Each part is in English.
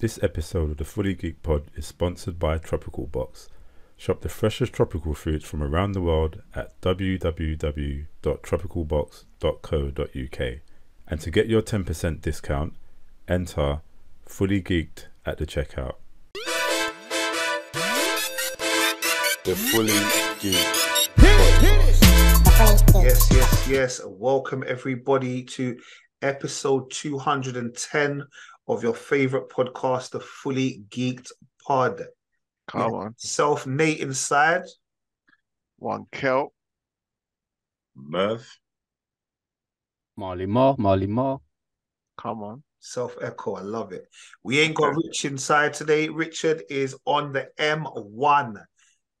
This episode of the Fully Geek Pod is sponsored by Tropical Box. Shop the freshest tropical fruits from around the world at www.tropicalbox.co.uk. And to get your 10% discount, enter Fully Geeked at the checkout. The fully geek. Yes, yes, yes. Welcome everybody to episode 210 of your favorite podcast, the Fully Geeked Pod. Come on. Self Nate inside. One Kelp. Merv. Marley Mar, Marley Mar. Come on. Self Echo. I love it. We ain't got Rich inside today. Richard is on the M1.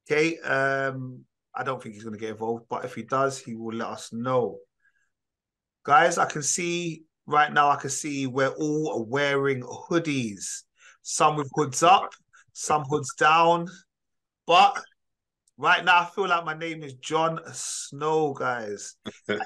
Okay. Um, I don't think he's going to get involved, but if he does, he will let us know. Guys, I can see right now, I can see we're all wearing hoodies, some with hoods up, some hoods down. But right now, I feel like my name is Jon Snow, guys.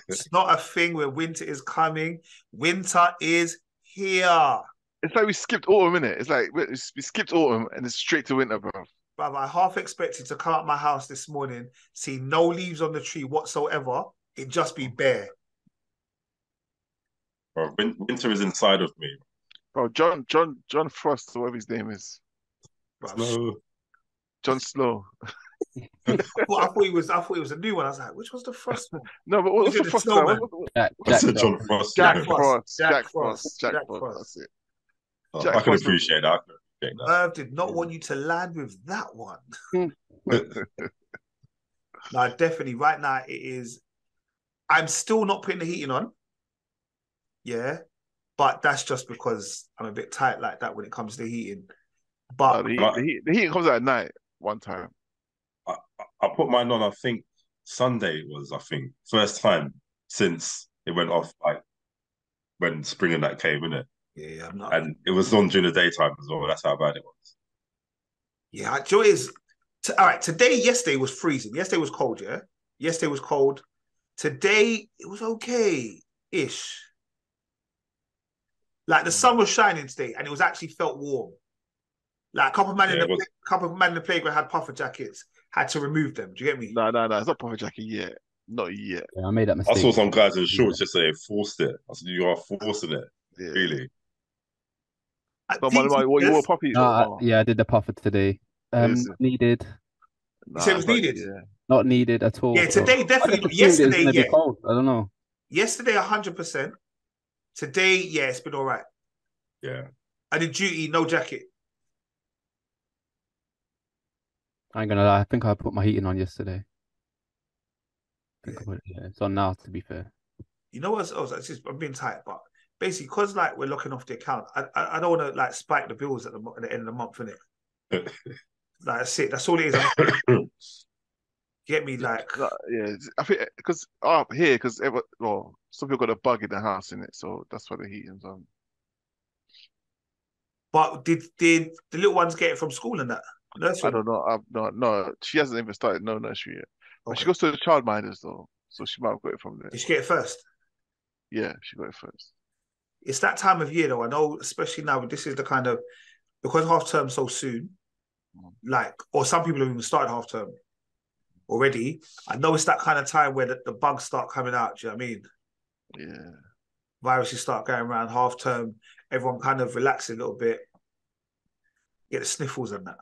It's not a thing where winter is coming, winter is here. It's like we skipped autumn, innit? It's like we, we skipped autumn and it's straight to winter, bro. But I half expected to come out my house this morning, see no leaves on the tree whatsoever. It just be bare. Bro, win- winter is inside of me. Bro, John, John, John Frost, or whatever his name is. Bruv. No. Jon Snow. I thought, I thought he was. I thought it was a new one. I was like, which was the first one? No, but what, what's Is the it the Frost snowman? guy? What- what- Jack, Jack, John Frost. Jack. Frost. Frost. Jack Jack Frost. Frost. Jack Jack Frost. Frost. That's it. Oh, Jack I can Frost. appreciate that. I can appreciate that. Irv did not want you to land with that one. No, definitely. Right now, it is. I'm still not putting the heating on. Yeah, but that's just because I'm a bit tight like that when it comes to heating. No, But uh, the, heat, the, heat, the heat comes out at night one time. I, I put mine on, I think Sunday was, I think, first time since it went off, like when spring and that came, innit? yeah, I'm not. And it was on during the daytime as well. That's how bad it was. Yeah, joy is. T- all right, today, yesterday was freezing. Yesterday was cold, yeah? Yesterday was cold. Today, it was okay ish. Like the sun was shining today and it was actually felt warm. Like a couple of men in Yeah, the it was- couple of men in the playground had puffer jackets, had to remove them. Do you get me? No, no, no. It's not Puffer Jacket yet. Not yet. Yeah, I made that mistake. I saw some guys in shorts just yesterday forced it. I said, You are forcing it, Yeah. really? Like, But man, what, what you wore puppy? No, I- oh, yeah, I did the puffer today. Um, Is it? not needed, nah, said it was not needed? yet. not needed at all. Yeah, today I definitely. just not. assumed it was Yesterday, yeah. I don't know. Yesterday, hundred percent. Today, yeah, it's been all right. Yeah. I did duty, no jacket. I ain't gonna lie. I think I put my heating on yesterday. I put- yeah, it's on now. To be fair, You know what oh, I was, just, I'm being tight, but basically, because like we're looking off the account, I I, I don't want to like spike the bills at the, at the end of the month, innit? like that's it. That's all it is. Get me like yeah, I think because up here, because well, some people got a bug in the house in it, so that's why the heating's on. But did did the little ones get it from school and that? Nursery? I don't know. I'm no, no. She hasn't even started no nursery yet. But she goes to the childminders though, so she might have got it from there. Did she get it first? Yeah, she got it first. It's that time of year though. I know, especially now. This is the kind of because half term so soon. Mm. Like, or some people have even started half term already. I know it's that kind of time where the, the bugs start coming out. Do you know what I mean? Yeah. viruses start going around half term, everyone kind of relaxes a little bit, get the sniffles and that.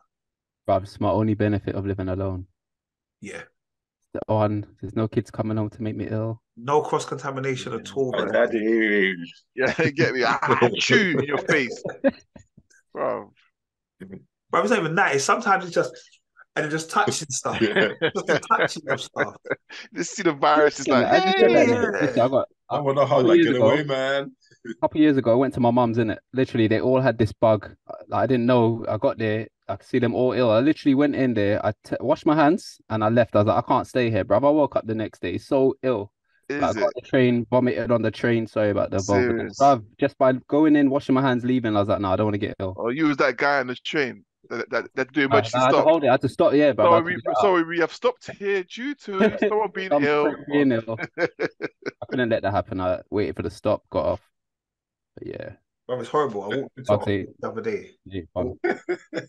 but it's my only benefit of living alone. Yeah. The on, there's no kids coming home to make me ill. No cross contamination at all. Oh, bro. daddy. Yeah, get me. Ah, chew in your face, bro. Bro, it's not even that. It's sometimes it's just and it's just touching stuff. Yeah. just the touching of stuff. This see the virus. is Yeah, like, I just said that, hey, innit? Listen, I got I wonder how couple like get ago- away, man. a couple years ago, I went to my mum's in it. Literally, they all had this bug. Like, I didn't know. I got there, I could see them all ill. I literally went in there, I t- washed my hands, and I left. I was like, I can't stay here, bro. I woke up the next day so ill. is Like, I got it? the train, vomited on the train. Sorry about the vomit. Serious? Bruv, just by going in, washing my hands, leaving, I was like, no, I don't want to get ill. Oh, you was that guy on the train that that, that do oh, I, emergency I had to stop. hold it. I had to stop. Yeah, bruv. I Sorry, we, sorry, we have stopped here due to someone being Some ill. being ill. I couldn't let that happen. I waited for the stop, got off. But yeah, Bro, it's horrible. I walked into I'll a say- the other day. Yeah.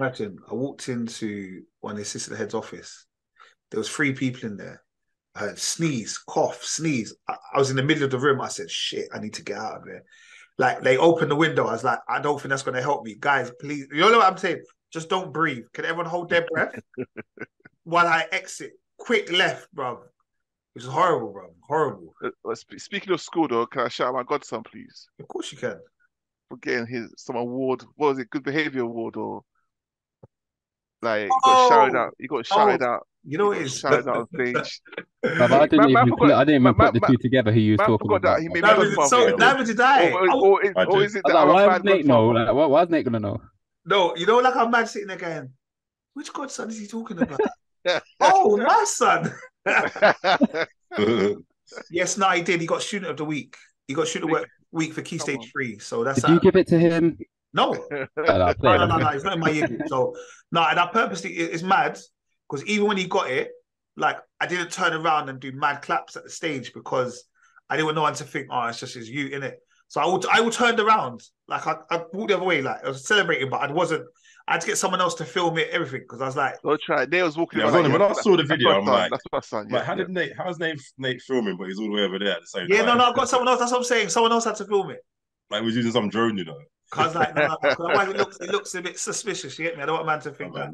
Imagine I walked into one of the assistant head's office. There was three people in there. I heard sneeze, cough, sneeze. I, I was in the middle of the room. I said, "Shit, I need to get out of there." Like they opened the window. I was like, "I don't think that's going to help me, guys. Please, you know what I'm saying? Just don't breathe. Can everyone hold their breath while I exit? Quick left, bro. It was horrible, bro. Horrible. Uh, Speaking of school, though, can I shout out my godson, please, Of course you can. for getting his some award? What was it? Good behavior award or like he got shouted Oh! out? He got shouted out. You know what He it got is? shouted out on stage. Bruv, I didn't Man- man even forgot- I didn't even man- put the man- two together who you was talking forgot that about. he made Neither me did, so, yeah. neither did I. Or, I was- or, or is it that like, why would Nate know? Like, why, why is Nate gonna know? No, you know, like I'm mad sitting there going, which godson is he talking about? oh, my son. yes, no, he did. He got student of the week. He got student of the week for Key Come Stage on. 3. So that's Did you give it to him? no. Nah, No, no, no, no. It's not in my year group. So no, and I purposely it- it's mad because even when he got it, like I didn't turn around and do mad claps at the stage because I didn't want no one to think, oh, it's just his you in it. So I would I would turned around, like I, I walked the other way, like I was celebrating, but I wasn't. I had to get someone else to film it, everything, because I was like, Don't try. it. Nate was walking Yeah, I was around. wondering, when I saw the video, I'm like, that's my son. Yeah, like, how yeah. did Nate? How's Nate Nate filming, but he's all the way over there at the same yeah, time? no, no, I've got someone else. That's what I'm saying. Someone else had to film it. Like, we're using some drone, you know. Cause like, no, no, 'cause otherwise it looks it looks a bit suspicious. You get me? I don't want man to oh, think Oh, that.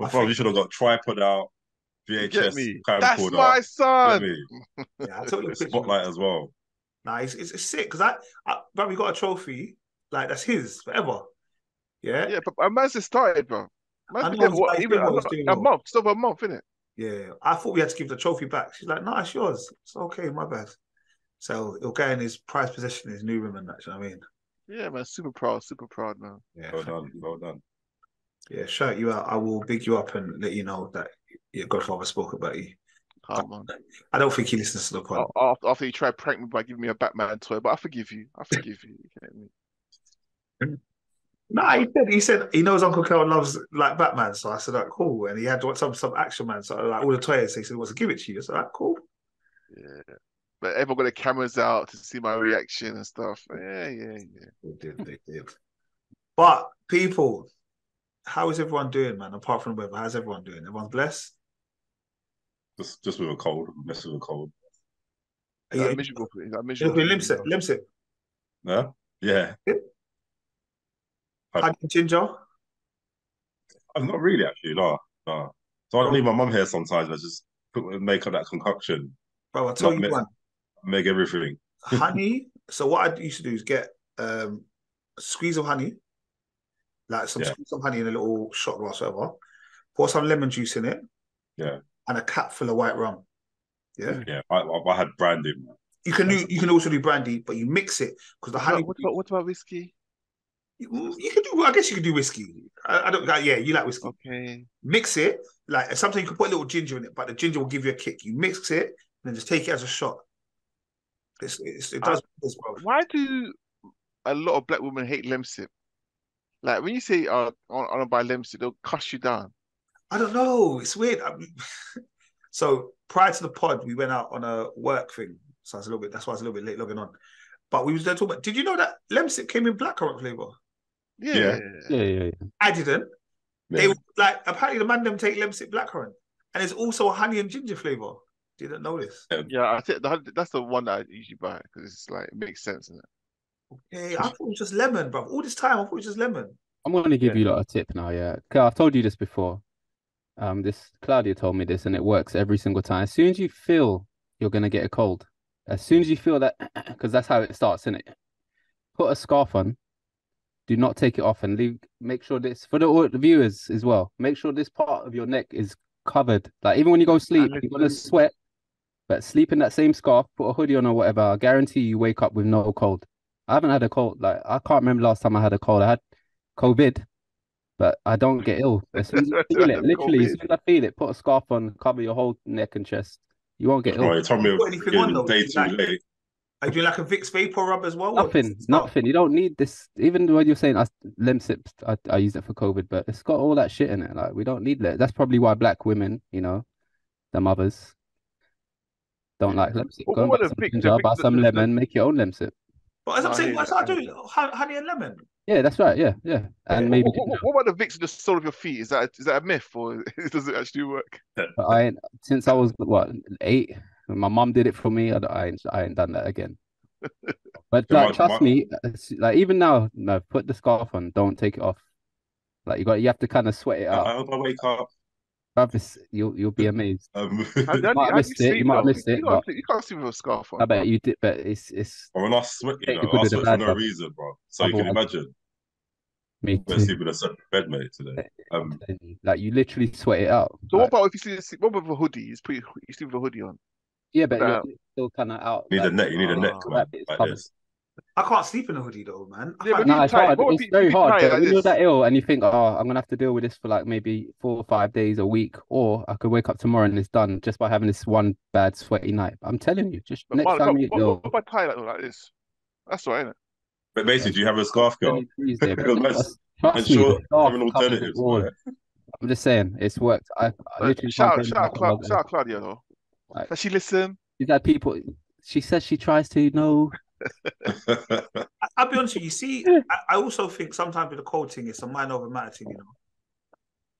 Man. I But you should have got tripod out, VHS me? camcorder, That's my get son. me? Yeah, I took the picture. spotlight as well. Nah, it's, it's, it's sick because I, I, bro, we got a trophy like that's his forever. Yeah, Yeah, but a man's just started, bro. I Man's been know what, he's even doing well, a, he's doing a month, just over a month, innit? yeah. I thought we had to give the trophy back. She's like, no, it's yours. It's okay, my bad. So it'll go in his prized possession, his new room, and that. You know what I mean? Yeah, man, super proud, super proud, man. Yeah, Well done, well done. Yeah. Shout you out. I will big you up and let you know that your godfather spoke about you. On. I don't think he listens to the pod. After, after you tried to prank me by giving me a Batman toy, but I forgive you. I forgive you. You get? Nah, he said he said he knows Uncle Kel loves like Batman, so I said, like, cool. And he had some some action man, so like all the toys. So he said he wants to give it to you. I said, like, cool. Yeah. But everyone got their cameras out to see my reaction and stuff. Yeah, yeah, yeah. They did, they did. But people, how is everyone doing, man? Apart from the weather, how's everyone doing? Everyone's blessed. Just just with a cold, mess with a cold. Are Is you, that miserable? Is that you're miserable? doing Lemsip, Lemsip, Yeah, yeah. honey ginger. I'm not really actually, no, no. So I don't leave my mum here sometimes. I just put make up that concoction, Bro, I tell Not you mi- one, make everything. honey. So what I used to do is get um a squeeze of honey, like some Yeah. squeeze of honey in a little shot glass, whatever. Pour some lemon juice in it. Yeah. And a cap full of white rum. Yeah. Yeah, I, I, I had brandy. man. You can do. You can also do brandy, but you mix it because the What honey. about, what, about, what about whiskey? You, you can do. I guess you can do whiskey. I, I don't. Yeah, you like whiskey. Okay. Mix it. Like sometimes you can put a little ginger in it, but the ginger will give you a kick. You mix it and then just take it as a shot. It's, it's, it uh, does. this, bro. Why do a lot of black women hate Lemsip? Like when you say, uh, I want I want to buy Lemsip, they'll cuss you down. I don't know. It's weird. I mean, so prior to the pod, we went out on a work thing. So I was a little bit. That's why I was a little bit late logging on. But we was there talking about. Did you know that Lemsip came in blackcurrant flavor? Yeah. Yeah. Yeah, yeah, yeah. I didn't. Yeah. They like apparently the man them take Lemsip blackcurrant, and there's also a honey and ginger flavor. Didn't know this. Yeah, I think that's the one that I usually buy because it's like it makes sense. Isn't it? Hey, I thought it was just lemon, bro. All this time, I thought it was just lemon. I'm going to give Yeah. you lot a tip now. Yeah, 'Cause I've told you this before. Um, this Claudia told me this, and it works every single time. As soon as you feel you're going to get a cold, as soon as you feel that, because that's how it starts, isn't it? Put a scarf on. Do not take it off, and leave. Make sure this for the, the viewers as well. Make sure this part of your neck is covered. Like even when you go to sleep, you're gonna sweat. But sleep in that same scarf, put a hoodie on or whatever. I guarantee you wake up with no cold. I haven't had a cold. Like I can't remember last time I had a cold. I had COVID, but I don't get ill. As soon as you feel it, literally, as COVID. soon as I feel it, put a scarf on, cover your whole neck and chest. You won't get Right, ill. you told me Put anything on, though, day too like- late. Are you doing like a Vicks vapor rub as well? Nothing, nothing. You don't need this. Even when you're saying I Lemsip, I, I use it for COVID, but it's got all that shit in it. Like we don't need that. That's probably why black women, you know, the mothers, don't like Lemsip. What- Go and buy some the big- the ginger, buy some lemon, make your own Lemsip. But as I'm saying, hear what's that, I I do? Honey and lemon. Yeah, that's right. Yeah, yeah. And What- maybe what, what, what about the Vicks in the sole of your feet? Is that is that a myth or does it actually work? I since I was what eight. My mom did it for me. I, I ain't, I ain't done that again. But like, my- trust my- me, like even now, no, put the scarf on. Don't take it off. Like you got, you have to kind of sweat it out. I hope I wake up. Bruv, it's- you'll you'll be amazed. Um, How, how, do you- might how do miss it, you might though? miss it, can't but- sleep, you can't sleep with a scarf on. I bet you did, but it's it's or when I sweat, you Take know, I with sweat for no bro. reason, bro. So you can Otherwise- imagine. me We're too. sleeping in a separate bed, mate, today. Um, Like you literally sweat it out. So what about if you see what about with a hoodie? You sleep, you sleep with a hoodie on. yeah, but that- you're still kind of out. you need like, a neck. You need a neck, Oh, man, like this. I can't sleep in a hoodie though, man. I Yeah, find- but No, you it's hard. what It's very hard. it But like when you're this? that ill and you think, oh, I'm gonna have to deal with this for like maybe four or five days a week, or I could wake up tomorrow and it's done just by having this one bad sweaty night. I'm telling you, just But next Mark, time what, you what, ill, what if I tie it like, like this? That's all right, isn't it? But basically, do you have a scarf, girl? 20 degrees there, but Because that's- I'm me, sure the scarf having alternatives. I'm just saying, it's worked. I, I literally shout, can't out, say shout, out, Cla- shout out Claudia though. Right. Does she listen? She's had people. She says she tries to know. I- I'll be honest with you. You see, I, I also think sometimes with the cold thing, it's a mind over matter thing. You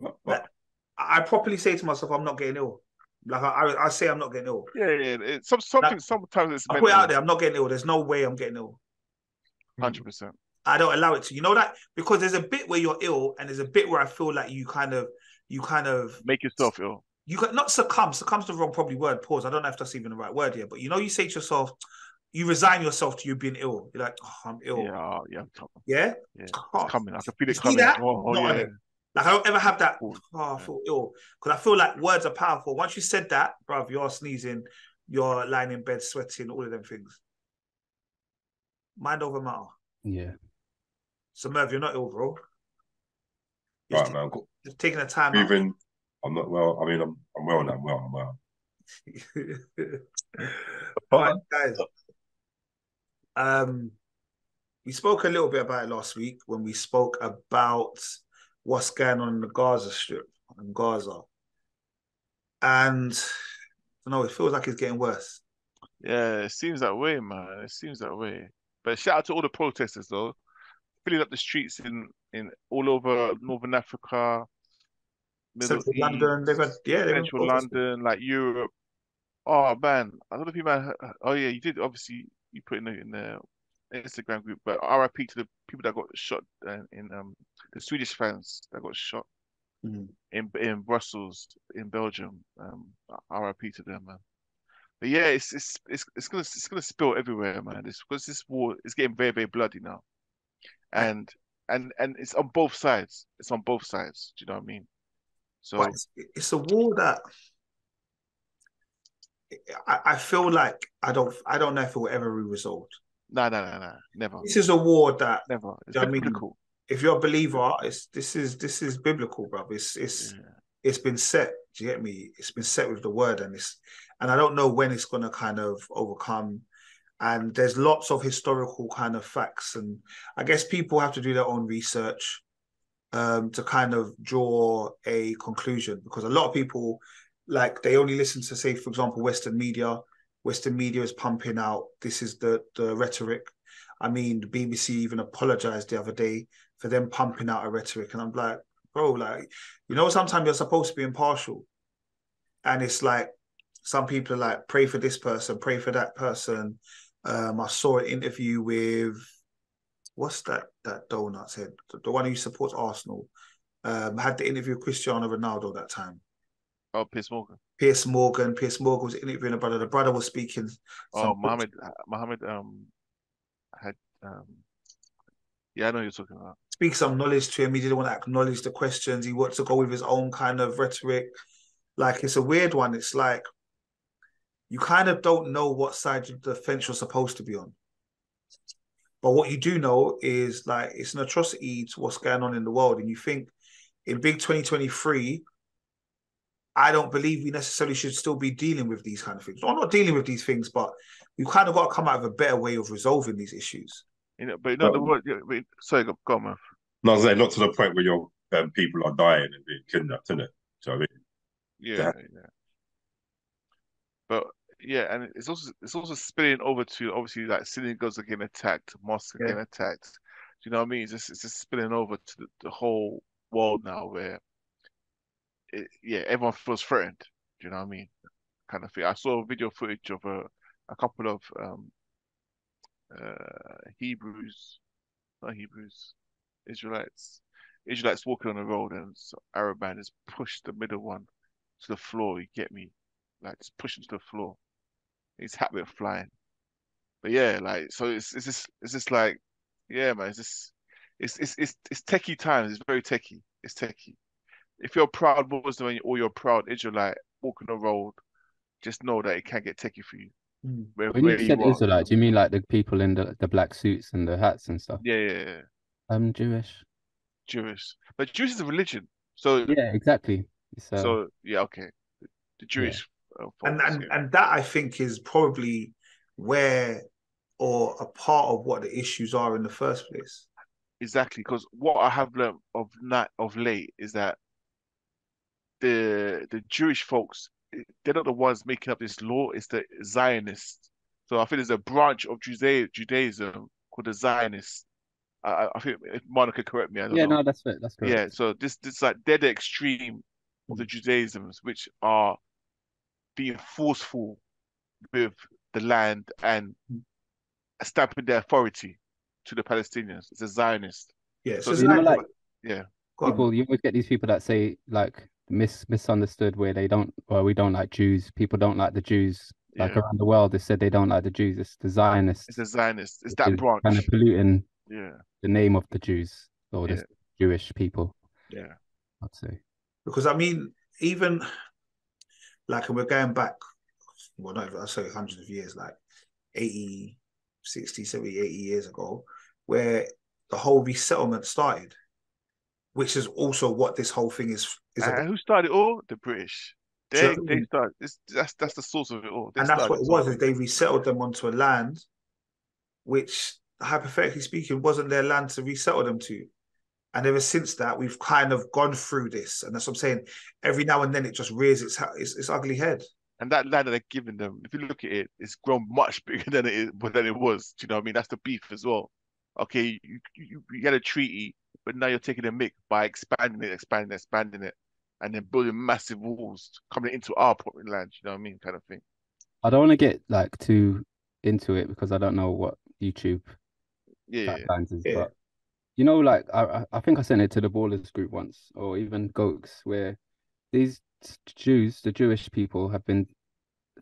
know, I, I properly say to myself, I'm not getting ill. Like I, I, I say, I'm not getting ill. Yeah, yeah. It, some something sometimes it's I put it out there. I'm not getting ill. There's no way I'm getting ill. Hmm. Hundred percent. I don't allow it to. You know that because there's a bit where you're ill, and there's a bit where I feel like you kind of, you kind of, Make yourself ill. you got not succumb. Succumb's the wrong probably word. Pause. I don't know if that's even the right word here, but you know, you say to yourself, you resign yourself to you being ill. You're like, oh, I'm ill. Yeah, oh, yeah, I'm top. Yeah. yeah. It's coming. I can feel you it see coming. that? Oh, oh, yeah. Like I don't ever have that. Cool. Oh, I feel ill because I feel like words are powerful. Once you said that, bruv, you're sneezing, you're lying in bed sweating, all of them things. Mind over matter. Yeah. So Merv, you're not ill, bro. Right, man. Just taking the time out. Breathing. I'm not well. I mean, I'm I'm well now. I'm well. I'm well. All right, guys. Um, we spoke a little bit about it last week when we spoke about what's going on in the Gaza Strip and Gaza, and I don't know. It feels like it's getting worse. Yeah, it seems that way, man. It seems that way. But shout out to all the protesters though, filling up the streets in in all over Northern Africa, Middle Central East, London, they've yeah, they've Central. London, like Europe. Oh man, I don't know if you man. Oh yeah, you did. Obviously, you put in the in the Instagram group, but RIP to the people that got shot uh, in um the Swedish fans that got shot Mhm. in in Brussels in Belgium. Um, RIP to them, man. But yeah, it's it's it's it's gonna it's gonna spill everywhere, man. It's because this war is getting very very bloody now, and and and it's on both sides. It's on both sides. Do you know what I mean? So it's, it's a war that I, I feel like I don't I don't know if it will ever be resolved. no no no no never This is a war that never. It's I mean, biblical. if you're a believer, it's this is this is biblical, bro. It's it's Yeah. it's been set. Do you get me? It's been set with the word, and it's and I don't know when it's gonna kind of overcome. And there's lots of historical kind of facts, and I guess people have to do their own research um, to kind of draw a conclusion because a lot of people like they only listen to say, for example, Western media. Western media is pumping out this is the the rhetoric. I mean, the BBC even apologized the other day for them pumping out a rhetoric, and I'm like, bro, like, you know, sometimes you're supposed to be impartial, and it's like some people are like, pray for this person, pray for that person. Um, I saw an interview with what's that that donut head, the, the one who supports Arsenal. Um, had the interview with Cristiano Ronaldo that time. Oh, Piers Morgan. Piers Morgan. Piers Morgan was interviewing a brother. The brother was speaking. Oh, Mohammed. Mohammed. Um, had um. Yeah, I know you're talking about. speak some knowledge to him. He didn't want to acknowledge the questions. He wanted to go with his own kind of rhetoric. Like it's a weird one. It's like you kind of don't know what side of the fence you're supposed to be on. But what you do know is like it's an atrocity to what's going on in the world. And you think in big 2023, I don't believe we necessarily should still be dealing with these kind of things. Or not dealing with these things, but we've kind of got to come out of a better way of resolving these issues. You know, but you know the word. yeah, wait, Sorry, go, go on, man. No, I was saying not to the point where your um, people are dying and being kidnapped, isn't it? So you know I mean? Yeah, Yeah. yeah. But yeah, and it's also it's also spilling over to obviously like synagogues are getting attacked, mosques are Yeah. getting attacked. Do you know what I mean? It's just it's just spilling over to the, the whole world now where it, yeah, everyone feels threatened. Do you know what I mean? Kind of thing. I saw video footage of a a couple of um uh Hebrews, not Hebrews, Israelites, Israelites walking on the road and so Arab man has pushed the middle one to the floor. You get me? Like just pushing to the floor. His hat went flying. But yeah, like so it's it's just it's just like yeah, man. It's just it's it's it's it's techie times. It's very techie. It's techie. If you're a proud Muslim or you're a proud Israelite walking the road, just know that it can get techie for you. Mm. Where, When you said you. Israelite, do you mean like the people in the, the black suits and the hats and stuff? Yeah, yeah, yeah. I'm Jewish. Jewish. But Jewish is a religion. So Yeah, exactly. It's, uh, so yeah, okay. The Jewish uh, and and yeah. and that I think is probably where or a part of what the issues are in the first place. Exactly, because what I have learned of night of late is that the the Jewish folks they're not the ones making up this law. It's the Zionists. So I think there's a branch of Judea Judaism called the Zionists. I, I- I think if Monica correct me, I don't yeah, know. no, that's it. That's correct. Yeah, so this this like they're the extreme of the Judaisms, which are being forceful with the land and stamping their authority to the Palestinians. It's a Zionist. Yeah, So so you know, like, like- Yeah. people you always get these people that say like mis misunderstood where they don't well we don't like Jews people don't like the Jews like Yeah. around the world they said they don't like the Jews it's the Zionists It's a Zionist. It's which that is branch. kind of polluting Yeah. the name of the Jews or Yeah. the Jewish people Yeah. I'd say because I mean, even like, and we're going back, well, not even, I say hundreds of years, like 80, 60, 70, 80 years ago, where the whole resettlement started, which is also what this whole thing is. is And about. who started it all? The British. They Do you know what I they started. It's, that's that's the source of it all. They and that's what it was, is they resettled them onto a land, which hypothetically speaking wasn't their land to resettle them to. And ever since that, we've kind of gone through this, and that's what I'm saying. Every now and then, it just rears its its, its ugly head. And that land that they're giving them, if you look at it, it's grown much bigger than it is, than it was. Do you know what I mean? That's the beef as well. Okay, you you, you had a treaty, but now you're taking a mick by expanding it, expanding expanding it, and then building massive walls coming into our property land. You know what I mean? Kind of thing. I don't want to get like too into it because I don't know what YouTube Yeah, yeah, yeah. is Yeah. but you know like I I- I think I sent it to the Ballers group once or even Goats where these Jews the Jewish people have been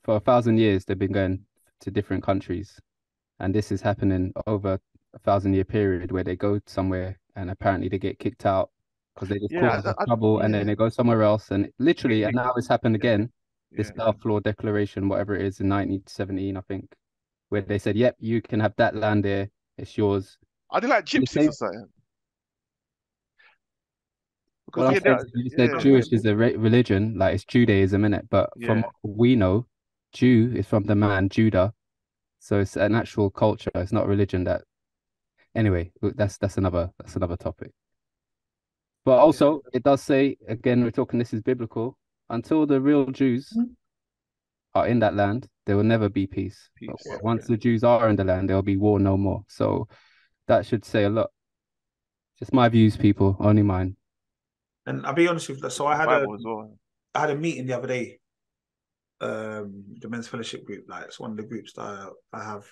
for a thousand years they've been going to different countries and this is happening over a thousand year period where they go somewhere and apparently they get kicked out because they just Yeah, cause I- I- trouble and then they go somewhere else and literally and now it's happened again this yeah. Balfour Declaration, whatever it is, in 1917, I think, where they said, "Yep, you can have that land there. It's yours." Are they like gypsies same- or something? Because Well, yeah, to you, said yeah. Jewish is a re- religion, like it's Judaism, in it. But from what we know, Jew is from the man Judah, so it's an actual culture. It's not religion. That anyway, that's that's another that's another topic. But also, it does say again, we're talking. This is biblical. Until the real Jews Mhm. are in that land, there will never be peace. But Peace, w- yeah. once the Jews are in the land, there will be war no more. So that should say a lot. Just my views, people, only mine. And I'll be honest with you. So I had Bible a well. I had a meeting the other day. Um, the men's fellowship group, like it's one of the groups that I, I have,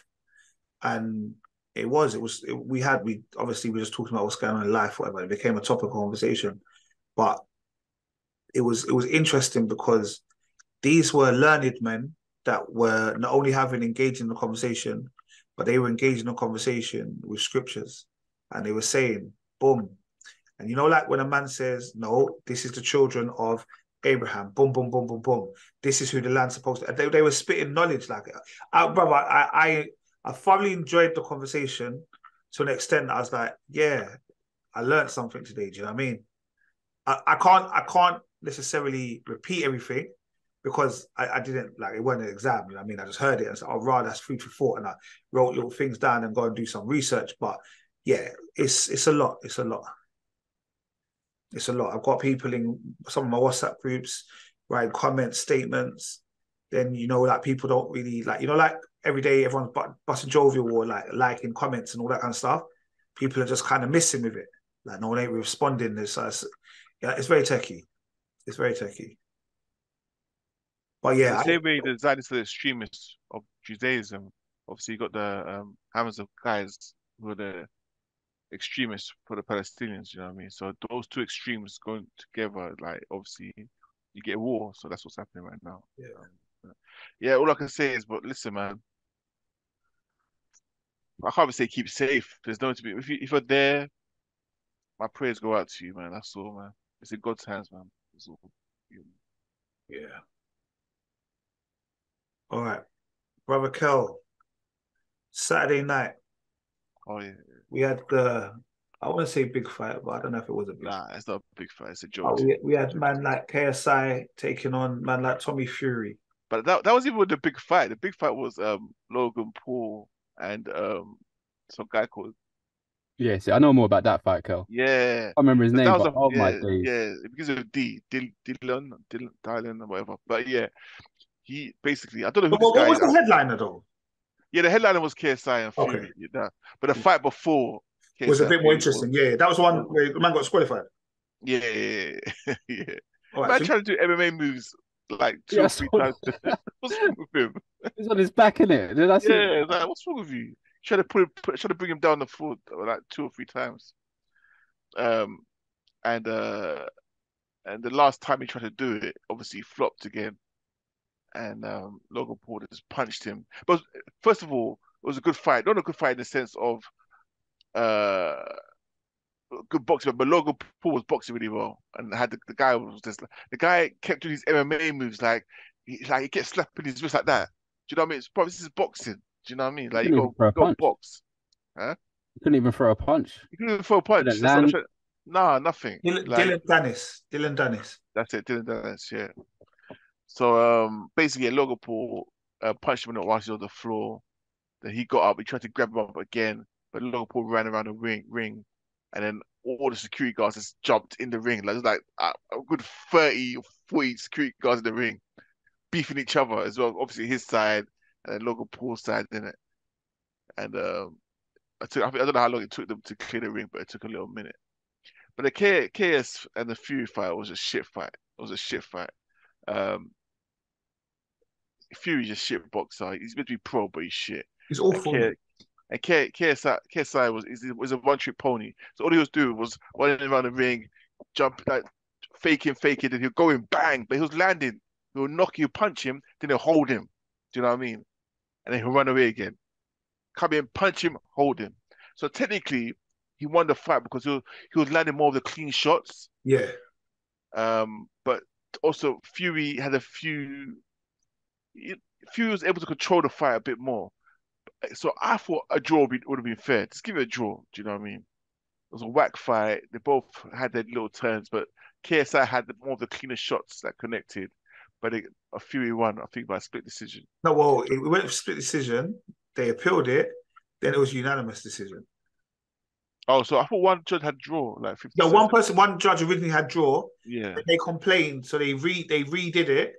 and it was it was it, we had we obviously we just talking about what's going on in life, whatever. It became a topic of conversation, but it was it was interesting because these were learned men that were not only having engaged in the conversation, but they were engaged in the conversation with scriptures, and they were saying, "Boom." And you know, like when a man says, No, this is the children of Abraham, boom, boom, boom, boom, boom. This is who the land's supposed to. They, they were spitting knowledge like, I, brother. I, I I thoroughly enjoyed the conversation to an extent I was like, yeah, I learned something today. Do you know what I mean? I, I can't I can't necessarily repeat everything because I, I didn't like it wasn't an exam. You know what I mean? I just heard it and said, oh, right, that's food for thought, and I wrote little things down and go and do some research. But yeah, it's it's a lot. It's a lot. It's a lot. I've got people in some of my WhatsApp groups writing comments, statements, then you know like people don't really like you know like every day everyone's bu- busting jovial or like liking comments and all that kind of stuff. People are just kind of missing with it. Like no one ain't responding. It's, uh, it's yeah, it's very techie. It's very techie. But yeah, the I- same way the Zionists are the extremists of Judaism. Obviously, you got the um, Hamas of guys who are the extremists for the Palestinians. You know what I mean? So those two extremes going together, like obviously, you get war. So that's what's happening right now. Yeah. Um, yeah. All I can say is, but listen, man. I can't even say keep safe. There's no to be. If you if you're there, my prayers go out to you, man. That's all, man. It's in God's hands, man. It's all. Yeah. All right. Brother Kel. Saturday night, Oh yeah. we had the I want to say big fight, but I don't know if it was a big Nah, it's not a big fight. It's a fight. joke. we, we had man like KSI taking on man like Tommy Fury. But that that was even with the big fight. The big fight was um Logan Paul and um some guy called Yeah, see, I know more about that fight, Kel. yeah. I remember his name, but a, oh yeah, my days. yeah, because of D, Dil, Dillon, Dillon, Dillon, or whatever. But yeah, he basically, I don't know who But what, this what guy was is. the headliner though? Yeah, the headliner was KSI and Okay. Fury. you know. But the fight before was a bit more Fury interesting. Yeah, that was one where the man got disqualified. Yeah, yeah, yeah. yeah. All Man right, so- trying to do MMA moves like two Yeah, or three times. What's wrong with him? He's on his back, innit? Did I see? Yeah, like, what's wrong with you? Try to put, him- put try to bring him down the floor like two or three times. Um, and uh, and the last time he tried to do it, obviously he flopped again. And um, Logan Paul just punched him. But first of all, it was a good fight. Not a good fight in the sense of uh good boxing, but Logan Paul was boxing really well, and had the, the guy was just the guy kept doing his MMA moves like he, like he kept slapping his wrist like that. Do you know what I mean? It's probably this is boxing. Do you know what I mean? Like you Couldn't go even throw a go punch. box. He couldn't even throw a punch. You couldn't even throw a punch. Didn't That's not land. trying- Nah, nothing. Dillon, Like, Dillon Danis. Dillon Danis. That's it, Dillon Danis, yeah. So um basically Logan Paul uh, punched him while he was on the floor. Then he got up, he tried to grab him up again, but Logan Paul ran around the ring ring and then all the security guards just jumped in the ring. Like, like a, a good 30 or 40 security guards in the ring, beefing each other as well. Obviously his side and then Logan Paul's side in it. And um I took I, think, I don't know how long it took them to clear the ring, but it took a little minute. But the K, KS and the Fury fight was a shit fight. It was a shit fight. Um, Fury's a shit boxer. He's meant to be pro, but he's shit. He's awful. K, and K, KSI, KSI was is, was a one trick pony. So all he was doing was running around the ring, jump like faking, faking, and he'll go in bang, but he was landing. He'll knock you, punch him, then he'll hold him. Do you know what I mean? And then he'll run away again. Come in, punch him, hold him. So technically, he won the fight because he was, he was landing more of the clean shots. Yeah. Um, but also Fury had a few. Fury was able to control the fight a bit more. Eh, so I thought a draw would, would have been fair. Just give it a draw. Do you know what I mean? It was a whack fight. They both had their little turns, but KSI had the, more of the cleaner shots that connected. But it, a Fury won, I think, by a split decision. No, well, it went for split decision. They appealed it. Then it was unanimous decision. Oh, so I thought one judge had draw, like 50 No, one person, one judge originally had draw. Yeah. They complained, so they re they redid it,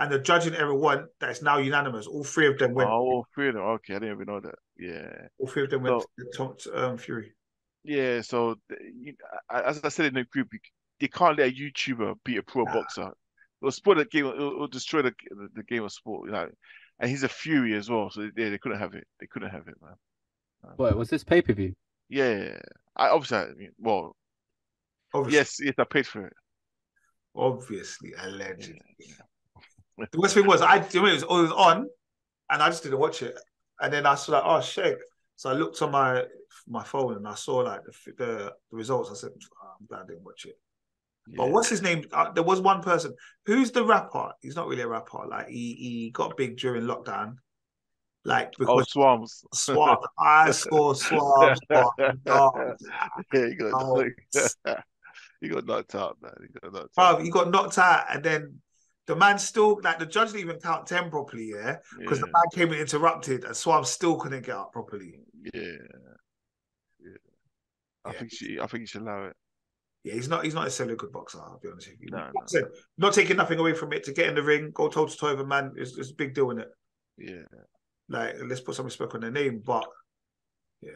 and the judging error won. That's now unanimous. All three of them went. Oh, went. all three of them. Okay, I didn't even know that. Yeah. All three of them went to, to um, Fury. Yeah, so th- you, a- as I said in the group, you, you can't let a YouTuber beat a pro Nah. boxer. It'll spoil the game. It'll, it'll destroy the, the the game of sport. You know, and he's a Fury as well. So yeah, they couldn't have it. They couldn't have it, man. What was this pay per view? Yeah, I obviously, I mean, well, Obviously, yes, yes, I paid for it. obviously, allegedly. The worst thing was, I you know, it was, it was on, and I just didn't watch it. And then I saw like, oh shit. So I looked on my my phone and I saw like the the, the results. I said, oh, I'm glad I didn't watch it. But what's his name? Uh, there was one person. Who's the rapper? He's not really a rapper. Like he he got big during lockdown. Like Oh, because Swarmz. Swab, I. Swab, dog. yeah, he got, Oh. he got knocked out, man. He got knocked out. he got knocked out, and then the man still like the judge didn't even count ten properly. Yeah, because the man came and interrupted, and Swab still couldn't get up properly. yeah, yeah. I Yeah. think she, I think you should allow it. Yeah, he's not. He's not necessarily a good boxer. I'll be honest with you. No, Like no. Said, not taking nothing away from it to get in the ring, go toe to toe with a man is, is a big deal in it. Yeah. Like, let's put some respect on their name. But yeah,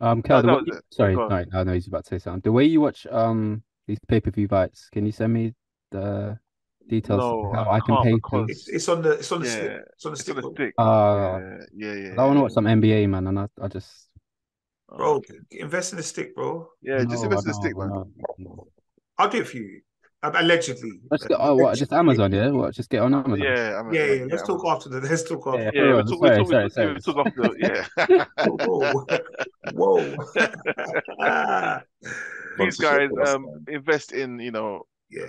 Um, Kel, the no, way you- sorry, go on. no, I know he's about to say something. The way you watch um these pay-per-view fights, can you send me the details No, how I I can can't pay because- to? it's, it's on the it's on the Yeah, stick. It's on the It's stick, on the stick. Uh, yeah, yeah, yeah. I want to watch some NBA, man, and I, I just bro. okay. Invest in the stick, bro. Yeah, just invest in the stick, know, I man. know. I'll do it for you. Um, allegedly. Let's get, oh, what, just Amazon, yeah? What, just get on Amazon? Yeah, I'm, Yeah, yeah. Let's I'm- talk after the. Let's talk after. Yeah, Yeah, for we real. talk, we Sorry, talk, sorry, we sorry. talk, we talk after, yeah. Whoa, whoa. These guys um invest in, you know, yeah.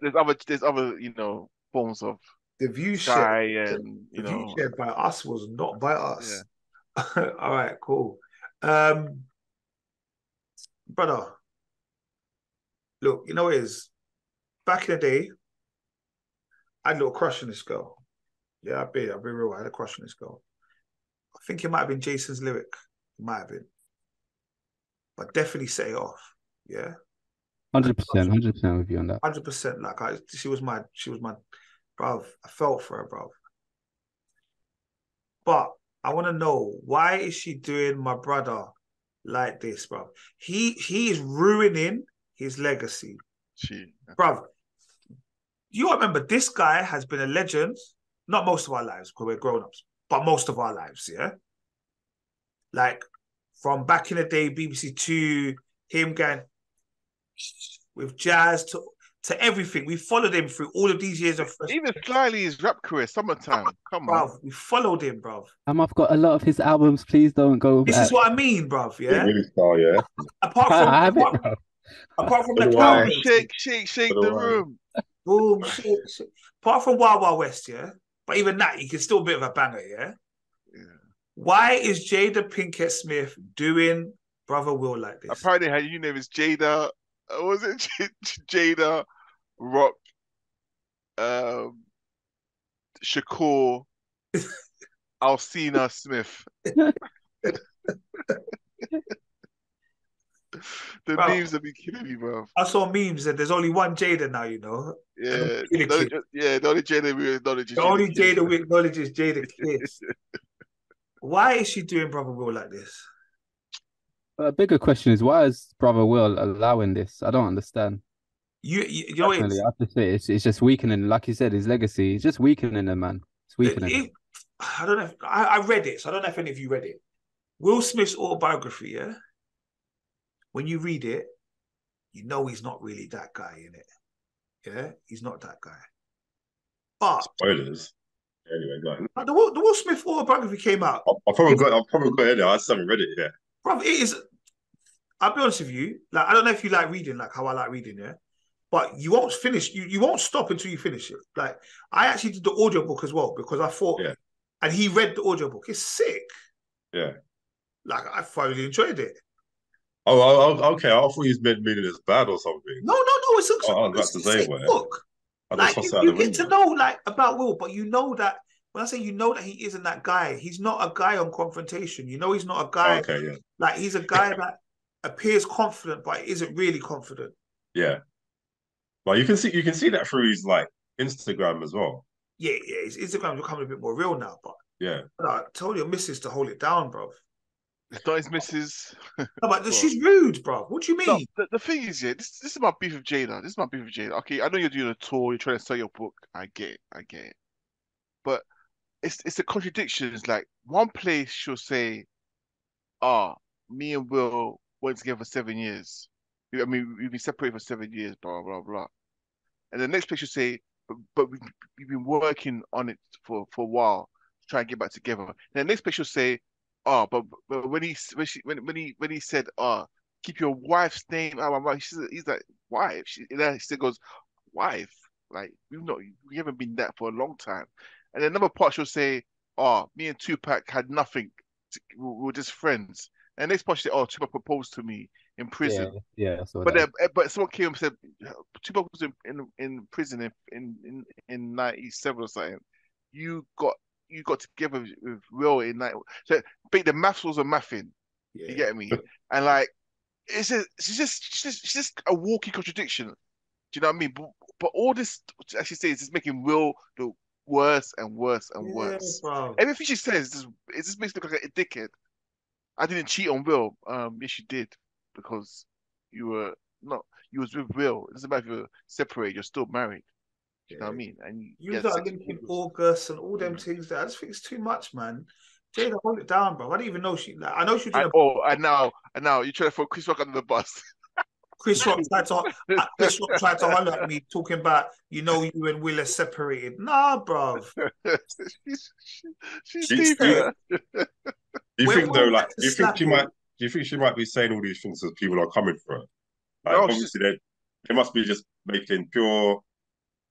there's other, there's other, you know, forms of The view share. And The you view know, shared by us was not by us. All right, cool. Um, brother, look, you know what is back in the day, I had a little crush on this girl. Yeah, I'll be, I'll be real. I had a crush on this girl. I think it might have been Jason's lyric. It might have been. But definitely set it off. Yeah. Hundred percent, hundred percent with you on that. Hundred percent. Like I, she was my, she was my, bruv. I felt for her, bruv. But I want to know why is she doing my brother like this, bruv? He he is ruining his legacy, she, bruv. You remember this guy has been a legend. Not most of our lives because we're grown ups, but most of our lives, yeah. Like from back in the day, BBC Two, him going with jazz to to everything. We followed him through all of these years of even slightly his rap career, summertime. Come on. We followed him, bro. Um, I've got a lot of his albums. Please don't go. This back. is what I mean, bro. Yeah, Yeah. really star, yeah. Apart from I have apart, bro. apart from So the do clown, shake, shake, shake So the room. boom, shit, shit. Apart from Wild Wild West, yeah. But even that, you can still a bit of a banger, yeah. Yeah. Why is Jada Pinkett Smith doing Brother Will like this? Apparently, her new name is Jada. Uh, was it J- Jada Rock? Um, Shakur Alsina Smith. the Bro. memes have been killing me, bro. I saw memes that there's only one Jada now, you know. Yeah, Jada the only, yeah. The only Jada we acknowledge is The only Kiss. Jada we acknowledge is Jadakiss. Why is she doing Brother Will like this? But a bigger question is why is Brother Will allowing this? I don't understand. You, you, you know, Personally, it's, I have to say it's it's just weakening. Like you said, his legacy. is just weakening him, man. It's weakening. him. it- I don't know. If, I, I read it, so I don't know if any of you read it. Will Smith's autobiography, yeah. When you read it, you know he's not really that guy in it. Yeah, he's not that guy. But Spoilers. Anyway, go on. like, the Will, the Will Smith autobiography came out. I, I probably got. I probably got it. there. I just haven't read it yet. Bro, it is. I'll be honest with you. Like, I don't know if you like reading, like how I like reading, yeah. But you won't finish. You, you won't stop until you finish it. Like I actually did the audiobook as well because I thought, Yeah. and he read the audiobook. It's sick. Yeah. Like I thoroughly enjoyed it. Oh, okay. I thought you meant meaning it's bad or something. No, no, no. It's a, Oh, I was about it's to a say, sick where? book. Like you, tossed it out you get to know like about Will, but you know that when I say you know that he isn't that guy, he's not a guy on confrontation. You know he's not a guy Okay, yeah, like he's a guy that appears confident but isn't really confident. yeah. But you can see you can see that through his like Instagram as well. Yeah, yeah. His Instagram's becoming a bit more real now, but Yeah, I told your missus to hold it down, bro. It's not his missus. No, but Well- she's rude, bro. What do you mean? No, the, the thing is, yeah, this this is my beef with Jada. This is my beef with Jada. Okay, I know you're doing a tour, you're trying to sell your book. I get it, I get it. But it's it's a contradiction. It's like one place she'll say, "Ah, me and Will went together for seven years. I mean, we've been separated for seven years." Blah blah blah. And the next place she'll say, "But, but we've, we've been working on it for for a while to try and get back together." And the next place she'll say, "Oh, but, but when he when she when when he when he said, oh." keep your wife's name out of my mouth. He's like, wife. She, and then she still goes, wife. Like, we've not, we haven't been that for a long time. And another part, she'll say, oh, me and Tupac had nothing. To, we were just friends. And they part, she said, oh, Tupac proposed to me in prison. Yeah, yeah. So But then, eh, but someone came and said Tupac was in in, in prison in in in, in '97 or something. You got you got together with, with Will in that. So, but the maths was a mathing. yeah. You get me? And like, it's a, she's just she's just she's just a walking contradiction. Do you know what I mean? But, but all this, as she says, is making Will the worse and worse and Yeah, worse. bro. Everything she says, is just, it just makes me look like a dickhead. I didn't cheat on Will. Um, yes, you did, because you were not. You was with Will. It doesn't matter if you're separated. You're still married. You know what I mean? And you, You had that sex August. August and all them Mm. things there. I just think it's too much, man. Jada, hold it down, bro. I didn't even know she. Like, I know she was doing And, a oh, and now, and now you're trying to throw Chris Rock under the bus. Chris Rock tried to uh, Chris Rock tried to holler at me talking about you know you and Will are separated. Nah, bro. she's, she, she's She's deep. still- man. Do you We're think though, like, do you think she might? Do you think she might be saying all these things as people are coming for her? Like, No, obviously, they they must be just making pure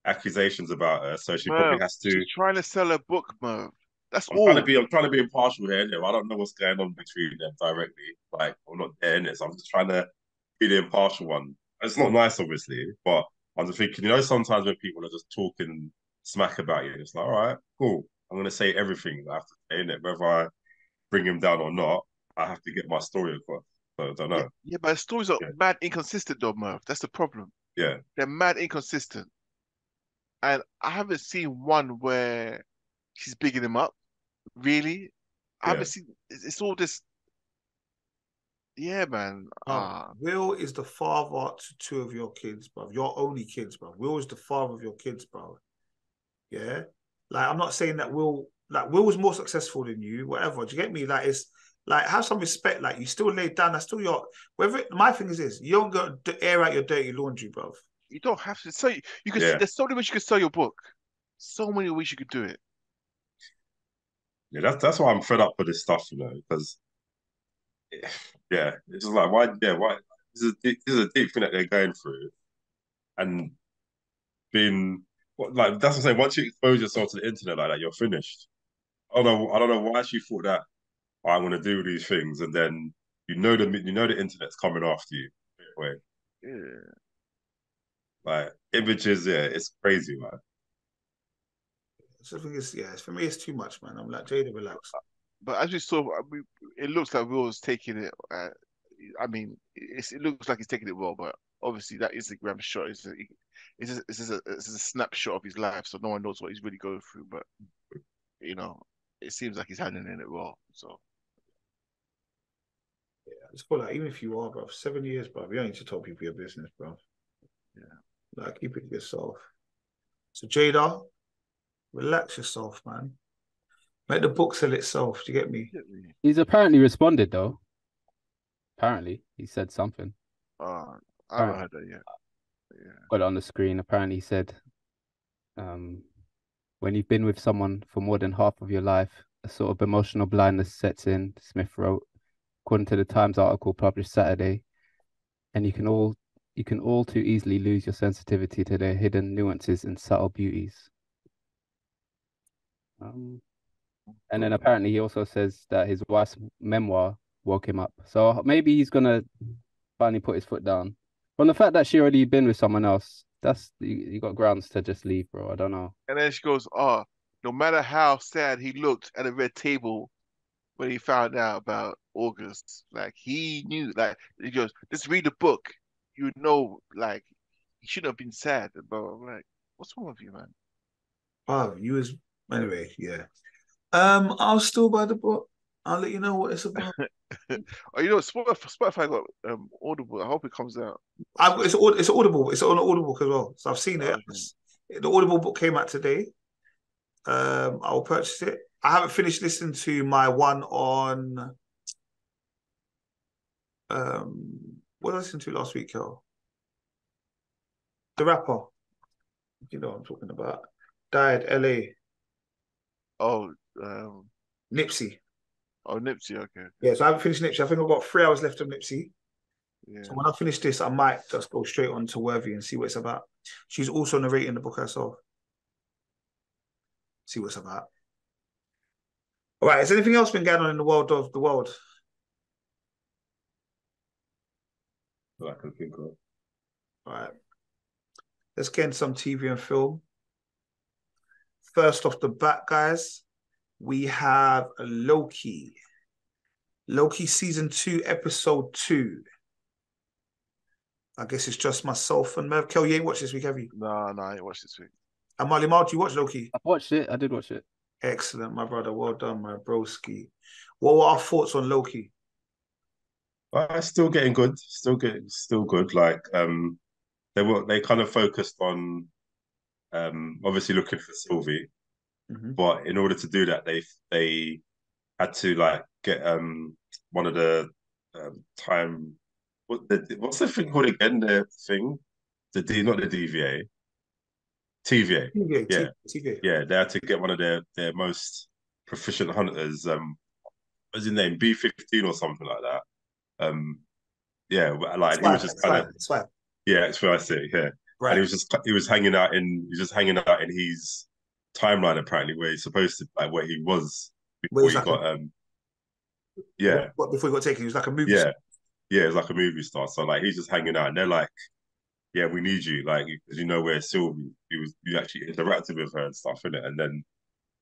accusations about her, so she probably has to. She's trying to sell a book, Merv. That's I'm all. trying to be. I'm trying to be impartial here. innit? I don't know what's going on between them directly. Like, I'm not there in it, so I'm just trying to be the impartial one. It's not nice, obviously, but I'm just thinking. You know, sometimes when people are just talking smack about you, it's like, all right, cool. I'm gonna say everything I have to say in it, whether I bring him down or not. I have to get my story across. So I don't know. Yeah, but her stories are Yeah. mad inconsistent, though, Merv. That's the problem. Yeah. They're mad inconsistent. And I haven't seen one where she's bigging him up. Really? I Yeah. haven't seen. It's, it's all this. Yeah, man. Bro, Ah, Will is the father to two of your kids, bro. Your only kids, bro. Will is the father of your kids, bro. Yeah. Like I'm not saying that Will like Will was more successful than you, whatever. Do you get me? Like it's like have some respect. Like you still laid down. That's still your whether it, my thing is this: you don't go to air out your dirty laundry, bro. you don't have to. So you, you can. Yeah. There's so many ways you can sell your book. So many ways you could do it. Yeah, that's that's why I'm fed up with this stuff, you know, because yeah, it's just like why yeah, why this is a deep, this is a deep thing that they're going through and being what like that's what I'm saying, once you expose yourself to the internet like that, you're finished. I don't know I don't know why she thought that "Oh, I'm gonna do these things and then you know the you know the internet's coming after you. Wait, Yeah. like images, yeah, it's crazy, man. So I think it's yeah, for me it's too much, man. I'm like Jada, relax. But as we saw, I mean, it looks like Will's taking it. Uh, I mean, it's, it looks like he's taking it well, but obviously that Instagram shot is a, it's just, it's just a, it's just a snapshot of his life, so no one knows what he's really going through. But you know, it seems like he's handling it well. So Yeah, I just feel like even if you are, bro, seven years, bro, you don't need to tell people your business, bro. Yeah. Like keep it to yourself. So Jada, relax yourself, man. Let the book sell itself. Do you get me? He's apparently responded though. Apparently, he said something. uh, I haven't Alright. heard that yet. Yeah. Got it on the screen. Apparently, he said, um, when you've been with someone for more than half of your life, a sort of emotional blindness sets in. Smith wrote, according to the Times article published Saturday, and you can all you can all too easily lose your sensitivity to their hidden nuances and subtle beauties. Um, and then apparently he also says that his wife's memoir woke him up. So maybe he's gonna finally put his foot down. From the fact that she already been with someone else, that's you, you got grounds to just leave, bro. I don't know. And then she goes, "Oh, no matter how sad he looked at a red table when he found out about August, like he knew, like he goes, just read the book, you know, like he shouldn't have been sad." But I'm like, what's wrong with you, man? Oh, you was anyway, yeah. Um, I'll still buy the book. I'll let you know what it's about. Oh, you know, Spotify, Spotify got um Audible. I hope it comes out. I've, it's it's audible. It's on Audible as well. So I've seen it. Okay. The Audible book came out today. Um, I will purchase it. I haven't finished listening to my one on. Um, what did I listen to last week, Kel? The rapper. You know what I'm talking about. Died L.A. Oh, um, Nipsey. Oh, Nipsey. Okay, Yeah, so I haven't finished Nipsey. I think I've got three hours left of Nipsey. yeah. So when I finish this, I might just go straight on to Worthy and see what it's about. She's also narrating the book herself. See what it's about. All right, has anything else been going on in the world of the world? that I can think of. All right. Let's get into some TV and film. First off the bat, guys, we have Loki. Loki season two, episode two. I guess it's just myself and Merv. Kel, you ain't watched this week, have you? No, no, I ain't watched this week. And Molly Mal, do you watch Loki? I watched it. I did watch it. Excellent, my brother. Well done, my broski. What were our thoughts on Loki? Uh, still getting good. Still getting still good. Like um, they were they kind of focused on um obviously looking for Sylvie, Mhm. but in order to do that, they they had to like get um one of the um, time what the what's the thing called again? The thing, the D not the DVA, TVA. TVA, Yeah. TVA. Yeah, they had to get one of their their most proficient hunters. Um, what's his name? B fifteen or something like that. Um, yeah, like he was just kind of swag, yeah, it's what I say. Yeah, and Right. he was just he was hanging out in he was just hanging out in his timeline apparently where he's supposed to like where he was before he like got um yeah. What, what- before he got taken, he was like a movie. yeah. star. yeah it's like a movie star. So like he's just hanging out and they're like yeah we need you. Like because you know where Sylvie he was you actually interacted with her and stuff in it and then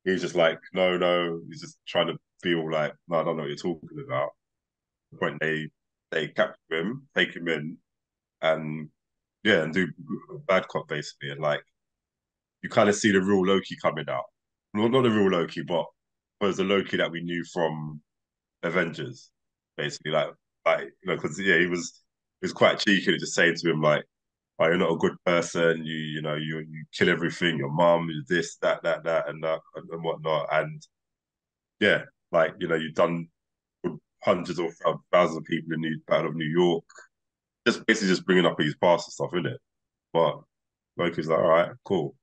he's just like no no. He's just trying to feel like no I don't know what you're talking about. When they they capture him take him in and yeah and do bad cop basically. And like you kind of see the real Loki coming out. Well, not the real Loki but was the Loki that we knew from Avengers basically like like you know because yeah he was he was quite cheeky just saying to him like oh you're not a good person. You you know you you kill everything. Your mom you this that that that and that and, and whatnot. And yeah like you know you've done hundreds or thousands of people in the battle of New York just basically just bringing up his past and stuff in it but Loki's like all right cool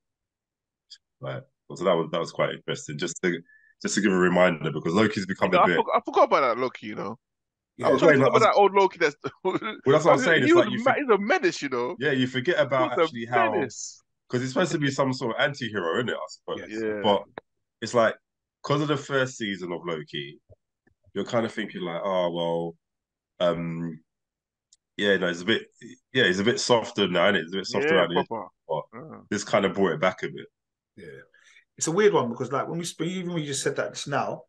like so that was that was quite interesting just to just to give a reminder because Loki's become I, a bit forgot, I forgot about that Loki, you know. Yeah, I was Yeah, trying to no, think about was- that old Loki that's. Well, that's what I'm saying. He It's was like you ma- for- he's a menace, you know. yeah, you forget about He actually how because it's supposed to be some sort of anti-hero, isn't it? I suppose. Yeah. But it's like because of the first season of Loki, you're kind of thinking like, oh well, um, yeah, no, it's a bit, yeah, it's a bit softer now, and it's a bit softer yeah, around the edges. proper. What? Uh, This kind of brought it back a bit. Yeah. It's a weird one because like when we sp- even when you just said that just now,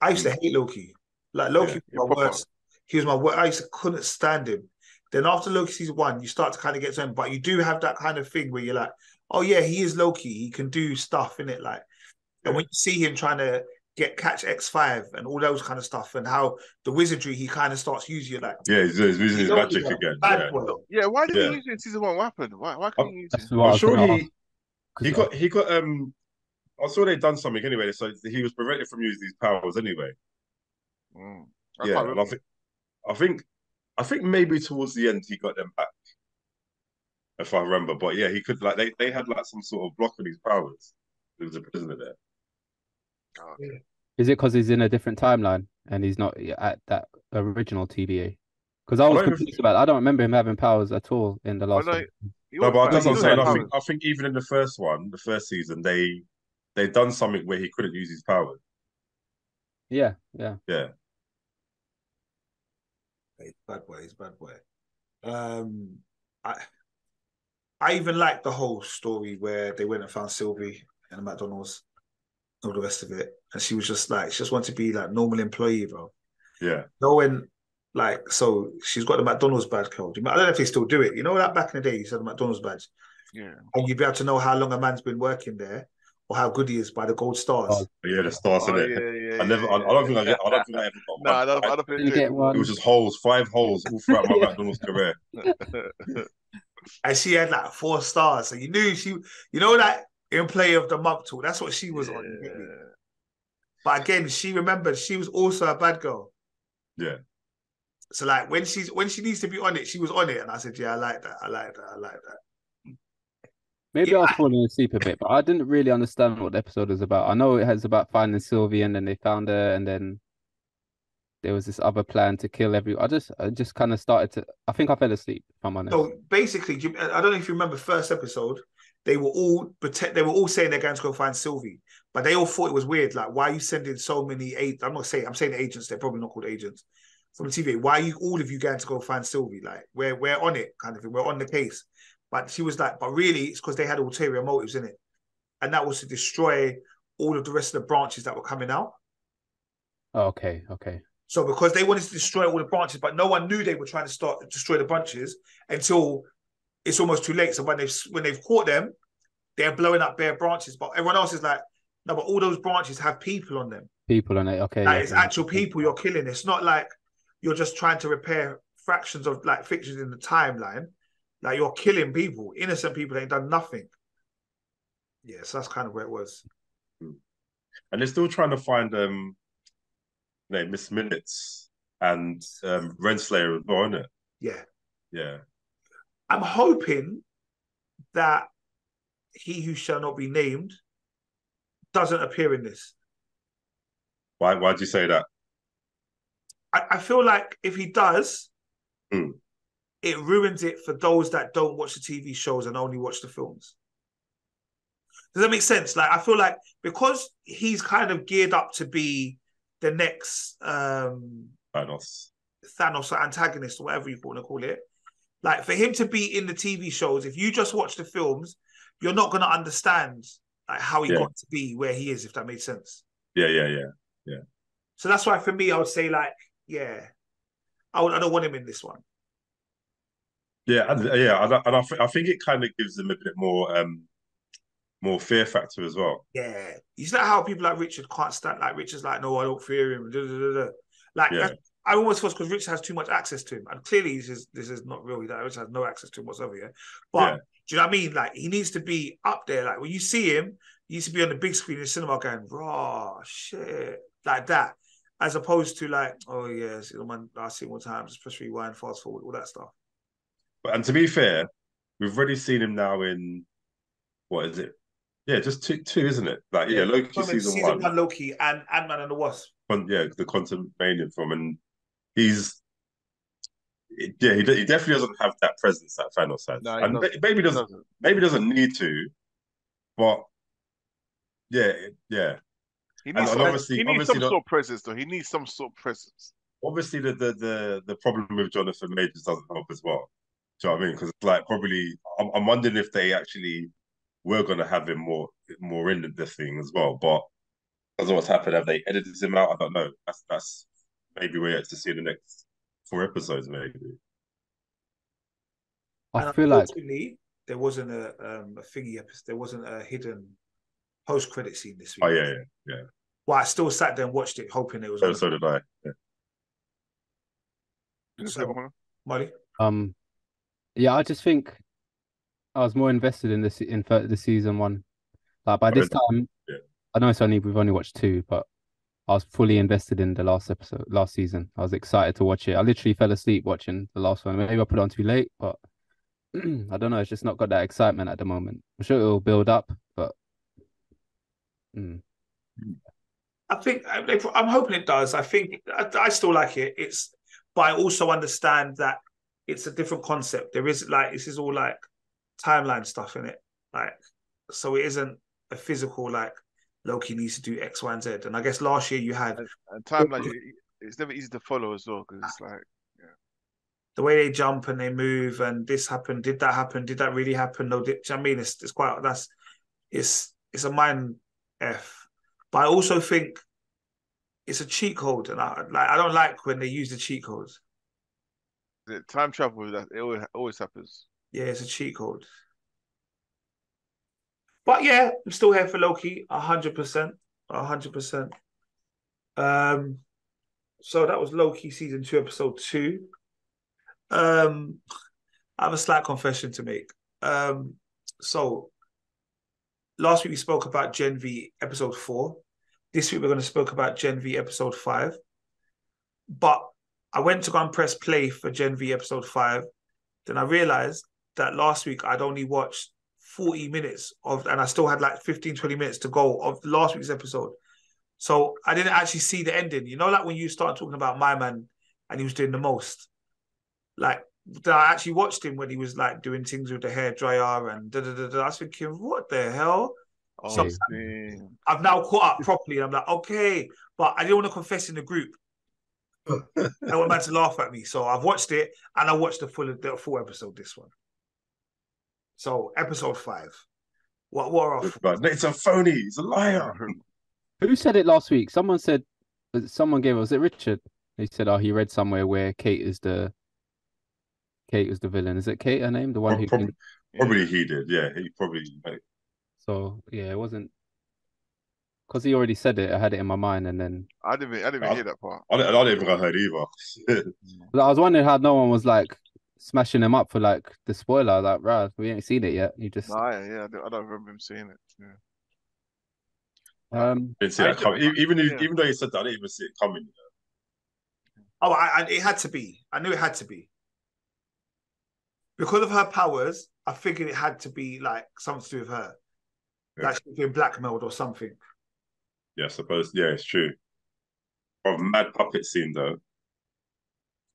I used to mm. hate Loki. Like Loki Yeah, was my worst. He was my worst. I used to couldn't stand him. Then after Loki season one, you start to kind of get to him, but you do have that kind of thing where you're like, oh yeah, he is Loki. He can do stuff in it. Like, and when you see him trying to get catch X five and all those kind of stuff, and how the wizardry he kind of starts using, you're like, Yeah, he's, he's using his Loki, magic man, again. Yeah. yeah, why did Yeah. he use it in season one? What happened? Why, why couldn't he use it? I I'm sure he ask, 'cause he got he got um. I saw they'd done something anyway, so he was prevented from using these powers anyway. Mm. I yeah, and I think, I think, I think maybe towards the end he got them back, if I remember. But yeah, he could like they, they had like some sort of block on his powers. There was a prisoner there. Oh, Is it because he's in a different timeline and he's not at that original TVA? Because I I was don't even confused about. it. I don't remember him having powers at all in the Oh, last no, one. He No, but that's what I'm He saying. I think I think even in the first one, the first season, they they've done something where he couldn't use his powers. Yeah, yeah. Yeah, He's bad boy. He's a bad boy. Um, I, I even like the whole story where they went and found Sylvie in the McDonald's, all the rest of it, and she was just like, she just wanted to be like normal employee, bro. yeah, No when like, so she's got the McDonald's badge code. I don't know if they still do it. You know that back in the day, you said the McDonald's badge, Yeah. and you'd be able to know how long a man's been working there or how good he is by the gold stars. Oh, yeah. The stars Oh, in it. yeah, yeah, I never. yeah, I, I don't think I get. I don't think I ever got No, I don't, I I- don't think Didn't get one. it was just holes, five holes all throughout my McDonald's career. and she had like four stars. So you knew she, you know, that in play of the month tour. That's what she was on. you get me? Yeah. But again, she remembered she was also a bad girl. Yeah. So like when she's when she needs to be on it, she was on it, and I said, "Yeah, I like that. I like that. I like that." Maybe I was falling asleep a bit, but I didn't really understand what the episode was about. I know it has about finding Sylvie, and then they found her, and then there was this other plan to kill everyone. I just, I just kind of started to. I think I fell asleep. If I'm honest. So basically, I don't know if you remember first episode. They were all protect. They were all saying they're going to go find Sylvie, but they all thought it was weird. Like, why are you sending so many? Agents? I'm not saying. I'm saying agents. They're probably not called agents from the TV. Why are you all of you going to go find Sylvie? Like, we're we're on it, kind of thing. We're on the case. But she was like, but really, it's because they had ulterior motives in it, and that was to destroy all of the rest of the branches that were coming out. Oh, okay, okay. So because they wanted to destroy all the branches, but no one knew they were trying to start destroy the branches until it's almost too late. So when they've when they've caught them, they're blowing up bare branches. But everyone else is like, no, but all those branches have people on them. People on it. Okay. Like yeah, it's yeah. actual people you're killing. It's not like you're just trying to repair fractions of like fixtures in the timeline. Like you're killing people, innocent people that ain't done nothing. Yeah, so that's kind of where it was. and they're still trying to find um, no, Miss Minutes and um, Renslayer as well, isn't it? Yeah. Yeah. I'm hoping that he who shall not be named doesn't appear in this. Why? Why'd you say that? I, I feel like if he does, Hmm. it ruins it for those that don't watch the TV shows and only watch the films. Does that make sense? Like I feel like because he's kind of geared up to be the next um Thanos. Thanos or antagonist or whatever you want to call it. Like for him to be in the TV shows, if you just watch the films, you're not going to understand like how he Yeah. got to be where he is, if that makes sense. Yeah, yeah, yeah, yeah. So that's why for me, I would say like, yeah, I I don't want him in this one. Yeah, and, yeah, and, I, and I, th- I think it kind of gives them a bit more, um, more fear factor as well. Yeah, he's like how people like Richard can't stand. Like Richard's like, no, I don't fear him. da, da, da. Like Yeah. I almost feel because Richard has too much access to him, and clearly this is this is not real. That Richard has no access to him whatsoever. Yeah, but Yeah. do you know what I mean? Like he needs to be up there. Like when you see him, he needs to be on the big screen in the cinema going, raw shit, like that, as opposed to like, oh yes, you know, man, I see one time, just press rewind, fast forward, all that stuff. But and to be fair, we've already seen him now in what is it? Yeah, just two, two, isn't it? Like yeah, Loki season, season one, one, Loki and Ant Man and the Wasp. Yeah, the Quantumania film, and he's yeah, he, he definitely doesn't have that presence that Thanos has, No, and doesn't. maybe doesn't doesn't. maybe doesn't need to, but yeah, yeah. He And needs, some, obviously- he needs obviously some the- sort of presence, though. He needs some sort of presence. Obviously, the the the, the problem with Jonathan Majors doesn't help as well. Do you know what I mean? Because like probably I'm, I'm wondering if they actually were going to have him more more in the thing as well, but because of what's happened, have they edited him out? I don't know. That's that's maybe we're yet to see in the next four episodes, maybe. I feel like unfortunately, there wasn't a um, a thingy episode. There wasn't a hidden post credit scene this week. Oh yeah, yeah. Well, I still sat there and watched it, hoping it was So, on so did I. Yeah. So- Molly. Um, yeah, I just think I was more invested in this in the season one. Like by this time, yeah. I know it's only we've only watched two, but I was fully invested in the last episode, last season. I was excited to watch it. I literally fell asleep watching the last one. Maybe I put it on too late, but I don't know. It's just not got that excitement at the moment. I'm sure it will build up, but mm, I think I'm hoping it does. I think I, I still like it. It's, but I also understand that it's a different concept. There is like this is all like timeline stuff in it, like so it isn't a physical like Loki needs to do X, Y, and Z. And I guess last year you had And timeline, it's never easy to follow as well because it's like the way they jump and they move and this happened did that happen did that really happen no did, i mean it's, it's quite that's it's it's a mind f but i also think it's a cheat code and i like i don't like when they use the cheat codes the time travel. That it always, always happens. yeah it's a cheat code but yeah i'm still here for loki 100% 100% um so that was loki season 2 episode 2 um i have a slight confession to make um so last week we spoke about gen v episode 4 this week we're going to spoke about gen v episode 5 but i went to go and press play for gen v episode 5 then i realized that last week i'd only watched 40 minutes of and i still had like 15 20 minutes to go of last week's episode. So i didn't actually see the ending. You know like when you start talking about my man and he was doing the most. Like I actually watched him when he was like doing things with the hair dryer and da da da da. I was thinking, what the hell? Oh, So- man. I've now caught up properly. And I'm like, okay, but I didn't want to confess in the group. I want man to laugh at me, so I've watched it and I watched the full the full episode. This one. So episode five. What what are our it's a phony. He's a liar. who said it last week? Someone said, someone gave. Was it Richard? He said, "Oh, he read somewhere where Cate is the Cate was the villain. Is it Cate her name? The one Prob- who probably, probably he did. Yeah, he probably. So yeah, it wasn't because he already said it. I had it in my mind, and then I didn't even, I didn't even I- hear that part. I don't, I don't even think I heard either. I was wondering how no one was like smashing him up for like the spoiler. Like, right, we ain't seen it yet. You just Nah, yeah, yeah, I don't, I don't remember him seeing it. Yeah. um didn't see I that coming. Even if, yeah. even though he said that, I didn't even see it coming. Oh, I, I, it had to be. I knew it had to be. Because of her powers, I figured it had to be like something to do with her. Yeah. Like she's been blackmailed or something. Yeah, I suppose. Yeah, it's true. Of mad puppet scene though.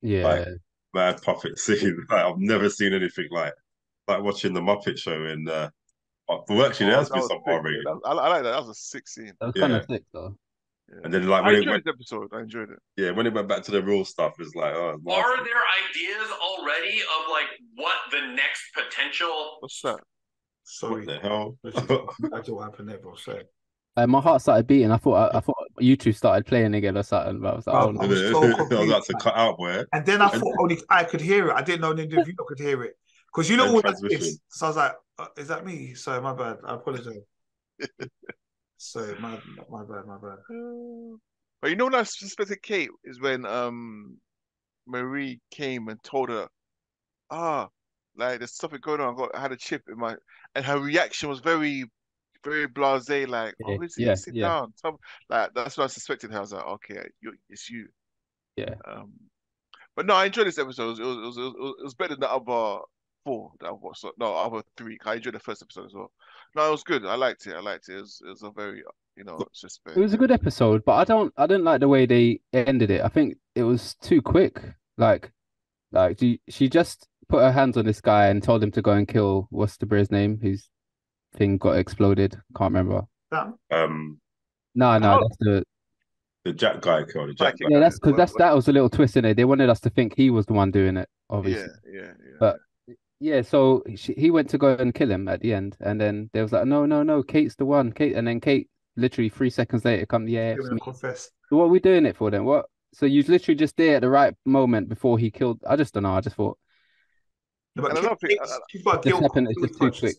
yeah. Like, Mad puppet scene. Like, I've never seen anything like like watching the Muppet Show in. Uh, well, actually, there Oh, has that been was some sick, R man. rated. That- I, I like that. That was a sick scene. that was kind of sick though. Yeah. And then like I when it enjoyed went, this episode. I enjoyed it. yeah, when it went back to the real stuff, it's like, oh, it's Are nasty. there ideas already of like what the next potential? What's that? Sorry. what the hell? That's what happened there, bro. Sorry. Uh, my heart started beating. I thought I, I thought YouTube started playing again or something. But I was like, Bro, oh, no. I was so I was confused, about to man. cut out where. And then I thought only I could hear it. I didn't know any of you could hear it. Because you know what that transmission. is. So I was like, uh, is that me? Sorry, my bad. I apologize. Sorry, my my bad, my bad. But you know what I suspected Cate is when um Marie came and told her, ah, like there's something going on. I got I had a chip in my, and her reaction was very, very blasé. Like, Yeah, oh, is it? yeah, Sit yeah. down. Tell me-" Like that's what I suspected. Her. I was like, okay, you, it's you. Yeah. Um, but no, I enjoyed this episode. It was, it was, it was, it was better than the other four that I watched. So- No, other three. I enjoyed the first episode as well. No, it was good. I liked it. I liked it. It was, it was a very, you know, it's just It was a good episode, but I don't I didn't like the way they ended it. I think it was too quick. Like like she she just put her hands on this guy and told him to go and kill what's the brother's name whose thing got exploded. Can't remember. That, Um, No, no, Oh. that's the the Jack guy killed the Jack Like, guy. yeah, that's because that's that was a little twist in it. They wanted us to think he was the one doing it, Yeah, obviously. yeah, yeah. But- Yeah, so she, he went to go and kill him at the end, and then they was like, no, no, no, Cate's the one, Cate, and then Cate literally three seconds later come, yeah, I'm me. confess. So what are we doing it for then? What? So you was literally just there at the right moment before he killed. I just don't know. I just thought No, but And I Cate- don't think- Cate's- uh, she's got This happened, it's just too quick.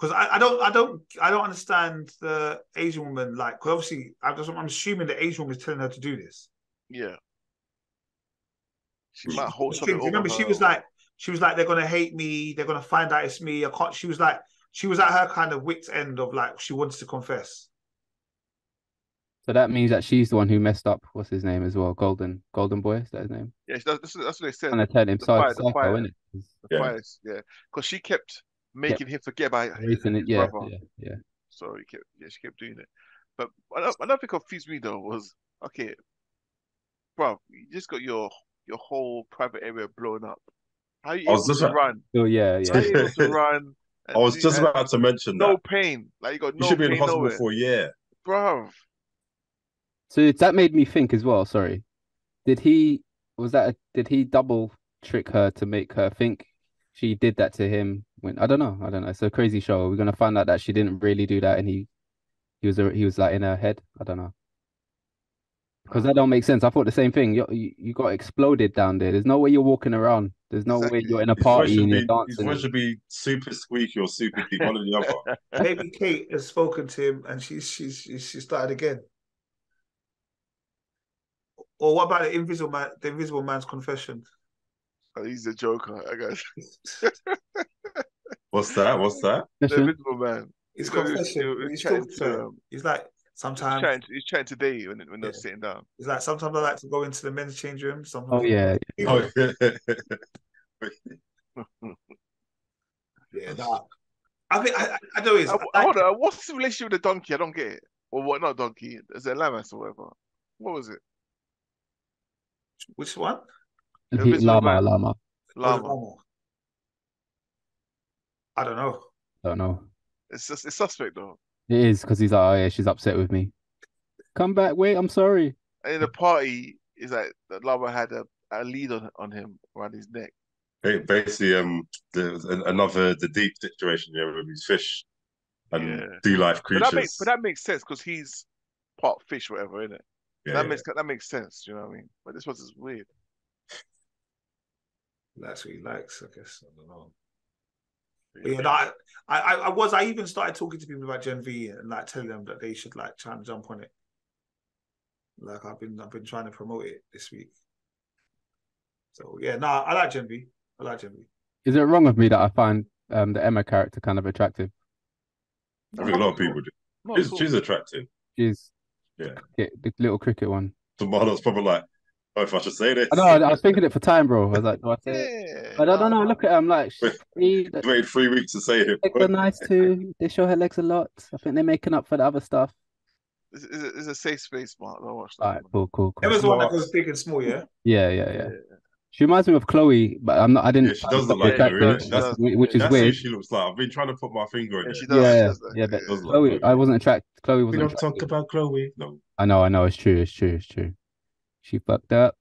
Because I, I don't I don't I don't understand the Asian woman like because obviously I just, I'm assuming the Asian woman is telling her to do this. Yeah. She might hold something over Remember, she was like she was like they're gonna hate me. They're gonna find out it's me. I can't. She was like she was at her kind of wit's end of like she wanted to confess. so. That means that she's the one who messed up. What's his name as well? Golden, Golden Boy. Is that his name? yeah, that's, that's, that's what they said. Trying to turn him the psycho, fire- the fire. isn't it? The Yeah. fires, yeah, because she kept making him forget about his, it, his yeah, brother. yeah, yeah. So he kept, yeah, she kept doing it. But another, another thing confused me though was okay, bro, you just got your your whole private area blown up. How you I able was just to about- run? Oh yeah, How yeah. you able to run? I was just about to mention that. no that. pain. Like you got You should be in pain hospital nowhere, for a year. bro. So that made me think as well. Sorry, did he was that a, did he double trick her to make her think she did that to him? When I don't know, I don't know. It's a crazy show. We're gonna find out that she didn't really do that, and he he was a, he was like in her head. I don't know. Because that don't make sense. I thought the same thing. You, you you got exploded down there. There's no way you're walking around. There's no way you're in a His party and you're be, his voice should be super squeaky or super deep, one or the other. Maybe Cate has spoken to him and she's she's she, she started again. Or what about the invisible man? The invisible man's confession. Oh, he's a joker, I guess. What's that? What's that? The invisible man. His So he's- confession. he's He's, chatting talking to, to her. He's like He's sometimes. chatting, he's chatting today when, when they're Yeah. sitting down. He's like sometimes I like to go into the men's change room. Sometimes. Oh yeah, Oh, yeah. Nah. I think I, I, I know it's. Uh, I hold like- on, what's the relationship with the donkey? I don't get it. Or what? Not donkey. Is it llamas or whatever? What was it? Which one? The He- llama, llama. Llama. Llama. I don't know. I don't know. It's just it's suspect though. It is because he's like, oh yeah, she's upset with me. Come back, wait, I'm sorry. And in the party, is like the llama had a, a lead on on him around his neck. Ba- Basically, um, the, an- another the deep situation here with these fish and Yeah. sea life But that makes creatures. but that makes sense because he's part fish, whatever, isn't it? Yeah, that yeah. makes that makes sense. You know what I mean? But this was just weird. That's what he likes, I guess. I don't know. But yeah, no, I, I, I was. I even started talking to people about Gen V and like telling them that they should like try and jump on it. Like I've been, I've been trying to promote it this week. So yeah, no, I like Gen V. I like Gen V. Is it wrong of me that I find um, the Emma character kind of attractive? I think a lot of people do. She's, at she's attractive. She's Yeah. the, the little cricket one. So Marlon's probably like, if I should say this. I know. I, I was thinking it for time, bro. I was like, do I say it? Yeah. But I don't know. Look at him. Like, she, Wait three weeks to say it. legs are nice too. They show her legs a lot. I think they're making up for the other stuff. It's, it's, a, safe space, Mark. Don't watch that. All right, cool, cool, cool. Emma's the one that Smart. goes big and small, yeah. Yeah, yeah, yeah. She reminds me of Chloe, but I'm not. I didn't. Yeah, she does I look like got her, the innit? attractor, That's- which is That's who weird. she looks like. I've been trying to put my finger on Yeah, it. she does. she Yeah, does that. yeah, but Does Chloe, like I wasn't attracted. Chloe We wasn't don't talk about Chloe. No. I know, I know. It's true. It's true. It's true. She fucked up.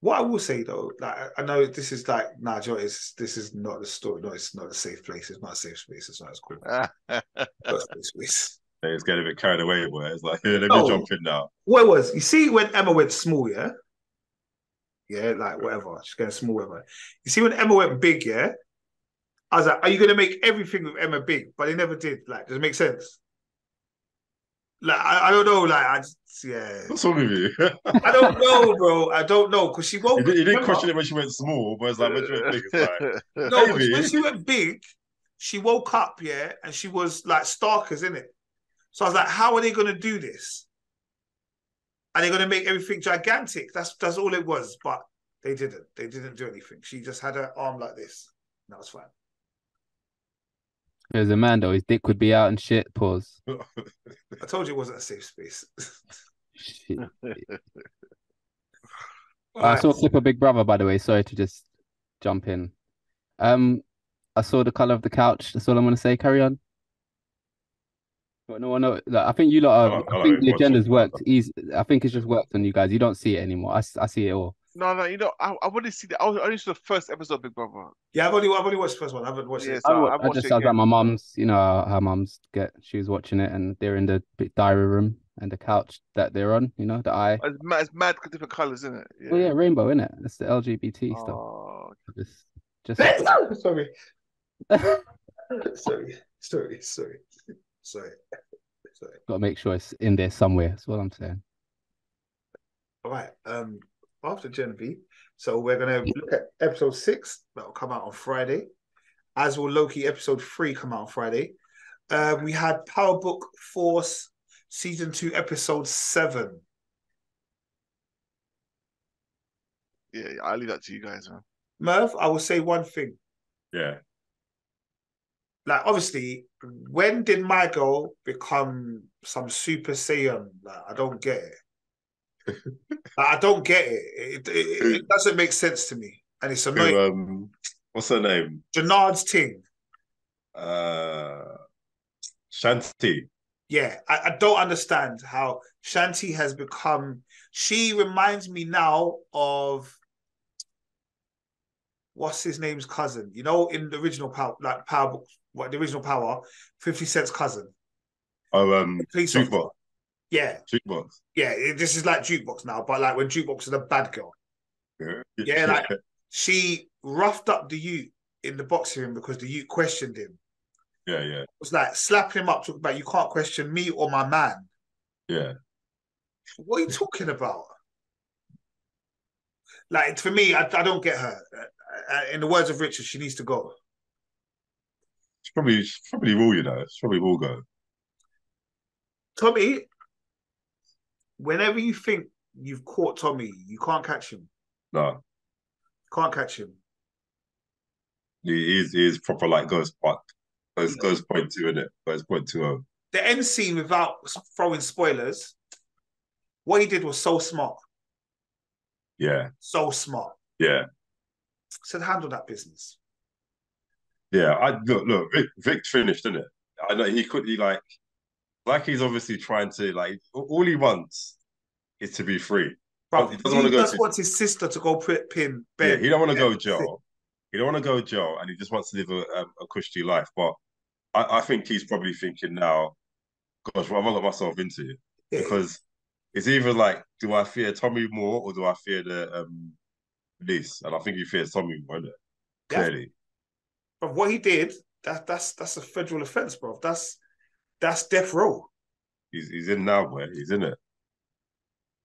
What I will say though, like I know this is like, nah, Joe, it's, this is not the story. No, it's not a safe place. It's not a safe space. It's not as cool. Not a safe space. Hey, It's getting a bit carried away where it's like, yeah, let me Oh. jump in now. What it was, you see, when Emma went small, yeah, yeah, like whatever, she's getting small, whatever. You see, when Emma went big, yeah, I was like, are you gonna make everything with Emma big? But they never did. Like, does it make sense? Like, I, I don't know. Like, I just, yeah, What's wrong with you? I don't know, bro. I don't know because she you, won't. didn't, you didn't question it when she went small, but it's like when she went big, it's like, No, Maybe. when she went big, she woke up, yeah, and she was like Starkers, in it. So I was like, how are they going to do this? Are they going to make everything gigantic? That's that's all it was. But they didn't. They didn't do anything. She just had her arm like this. And that was fine. There's a man though. His dick would be out and shit. Pause. I told you it wasn't a safe space. I saw a clip of Big Brother, by the way. Sorry to just jump in. Um, I saw the color of the couch. That's all I'm gonna say. Carry on. But no. Like, I think you lot. I Are, I I think the agenda's worked. Easy. I think it's just worked on you guys. You don't see it anymore. I, I see it all. No, no, you know, I, I want to see that. I was- only saw the first episode of Big Brother. yeah, I've only I've only watched the first one. I haven't watched Yeah, it. so I, wa- I've I just it I was at my mum's. You know her how mums get. She was watching it, and they're in the diary room and the couch that they're on. You know, the eye. It's mad, it's mad different colors, isn't it? Oh yeah, rainbow in it. That's the LGBT stuff. Oh, Just, just. sorry. sorry. Sorry. Sorry. Sorry. Sorry. Got to make sure it's in there somewhere. That's what I'm saying. All right. Um, after Gen V. So we're gonna look at episode six that will come out on Friday, as will Loki episode three come out on Friday. Uh, we had Power Book Force season two episode seven. yeah, yeah, I'll leave that to you guys, man. Merv, I will say one thing. yeah. Like, obviously, when did my girl become some Super Saiyan? Like, I don't get it. I don't get it. It, it. it doesn't make sense to me, and it's annoying. Who, um, what's her name? Jenard's thing. Uh, Shanti. Yeah, I, I don't understand how Shanti has become. She reminds me now of what's his name's cousin. You know, in the original power, like Power, Book- what the original Power, Fifty Cent's cousin, Oh, um, police. Yeah, Jukebox. yeah. it- This is like jukebox now, but like when jukebox is a bad girl, Yeah. Yeah, like- she roughed up the youth in the boxing room because the youth questioned him. yeah, yeah, It was like slapping him up, talking about you can't question me or my man. yeah. What are you talking about? Like for me, I, I don't get her. Uh, In the words of Richard, she needs to go. She probably, she probably will, you know. It's probably will go. Tommy, whenever you think you've caught Tommy, you can't catch him. No, Can't catch him. he is, he is proper like Ghost Park. Ghost, Ghost Point Two, isn't it? Ghost Point Two. Oh, The end scene, without throwing spoilers, what he did was so smart. yeah, So smart. yeah, Said handle that business. yeah. I look, look. Vic, Vic finished, didn't it? I know he could. He like, like he's obviously trying to like. All he wants is to be free. Bro, He he doesn't wanna go just to- wants his sister to go pin Yeah, he don't want to go jail. He don't want to go jail, and he just wants to live a, a, a cushy life. But I, I think he's probably thinking now, "Gosh, what have I got myself into?" Yeah. Because it's either like, do I fear Tommy more or do I fear the um police? And I think he fears Tommy more. Clearly. But what he did, that that's that's a federal offense, bro. That's that's death row. He's he's in now, boy. He's in it.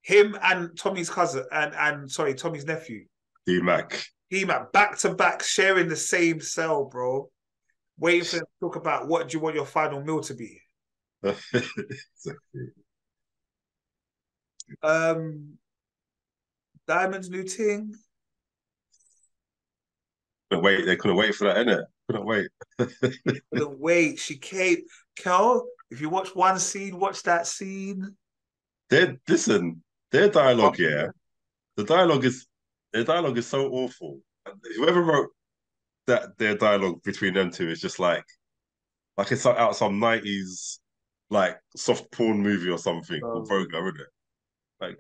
Him and Tommy's cousin and and sorry, Tommy's nephew. D Mac. He man back to back sharing the same cell, bro. Waiting for them to talk about what do you want your final meal to be. Um Diamond's new thing. wait. They couldn't wait for that, innit? Couldn't wait. Couldn't wait. She came. Kel, if you watch one scene, watch that scene. Their listen, their dialogue, yeah. The dialogue is their dialogue is so awful. Whoever wrote that their dialogue between them two is just like like it's out of some nineties like soft porn movie or something or Oh. program, isn't it? Like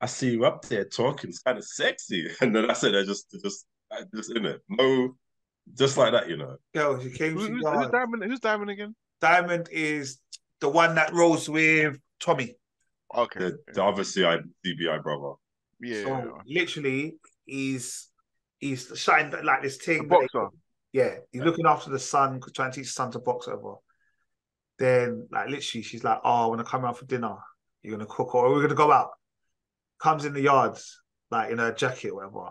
I see you up there talking, it's kind of sexy, and then that's it. They're just, they're just, uh, just in it. No, just like that, you know. Kel, she came Who- to who's, who's Diamond? Who's Diamond again? Diamond is the one that rolls with Tommy. Okay. The, the other CI, DBI brother. yeah. So literally, he's he's shine like this The thing. boxer. they- yeah, he's looking after the son, trying to teach his son to box over. Then, like literally, she's like, "Oh, when I come out for dinner, you're gonna cook, or we're gonna go out." Comes in the yards, like in a jacket, or whatever.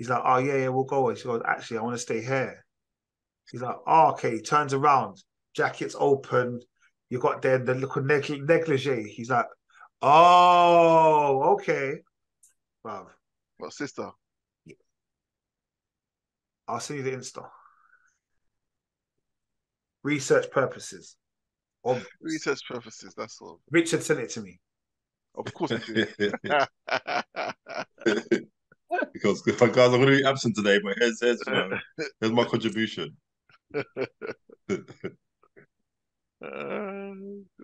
He's like, "Oh yeah, yeah, we'll go." And she goes, "Actually, I want to stay here." He's like, "Oh, okay." He turns around, jacket's open. You got there the little neg- negligee. He's like, "Oh, okay." Bruv, What sister? I'll send you the Insta. Research purposes. Obvious. Research purposes. That's all. Richard sent it to me. Of course you do. because guys, I'm going to be absent today, but here's here's, you know, here's my contribution. Uh,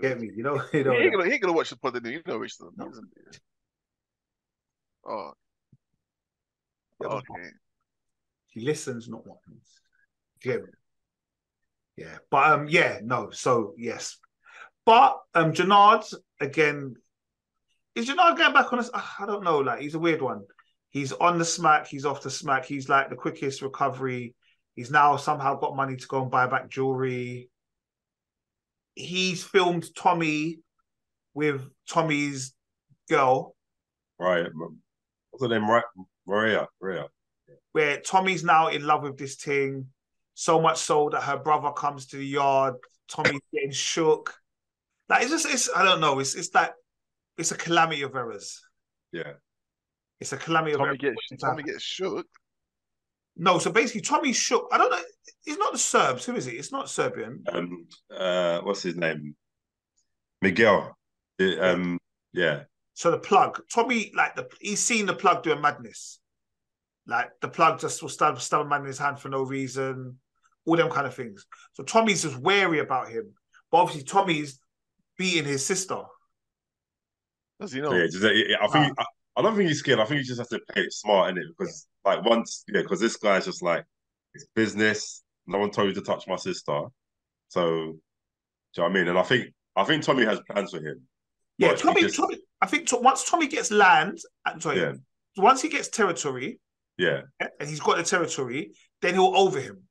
Get me? You know, you he, know. ain't gonna, he ain't gonna watch the pod, then you know, Rich. though, No. isn't he? Oh, Yeah, okay. He listens, not watches. Get me? Yeah, but um, yeah, no. So yes, but um, Jenard again. Is Jenard going back on us? I don't know. Like he's a weird one. He's on the smack. He's off the smack. He's like the quickest recovery. He's now somehow got money to go and buy back jewelry. He's filmed Tommy with Tommy's girl, Right. What's her name? Right. Maria. Maria. where Tommy's now in love with this thing, so much so that her brother comes to the yard. Tommy's getting shook. Like it's just, it's I don't know. It's it's like it's a calamity of errors. Yeah. It's a calamity of Tommy errors. gets What's Tommy happening? gets shook. No, so basically Tommy's shook. I don't know. It's not the Serbs. Who is it? It's not Serbian. Um. Uh. What's his name? Miguel. It, um. Yeah. So the plug, Tommy, like the he's seen the plug doing madness. Like the plug just will stab stab a man in his hand for no reason, all them kind of things. So Tommy's just wary about him. But obviously Tommy's beating his sister. Does he know? So, yeah, yeah, I think I, I don't think he's scared. I think he just has to play it smart in it because like once yeah, because this guy's just like it's business. No one told you to touch my sister. So do you know what I mean? And I think I think Tommy has plans for him. Yeah, Tommy, just- Tommy. I think to, once Tommy gets land, uh, sorry, Yeah. once he gets territory Yeah, and he's got the territory, then he'll over him.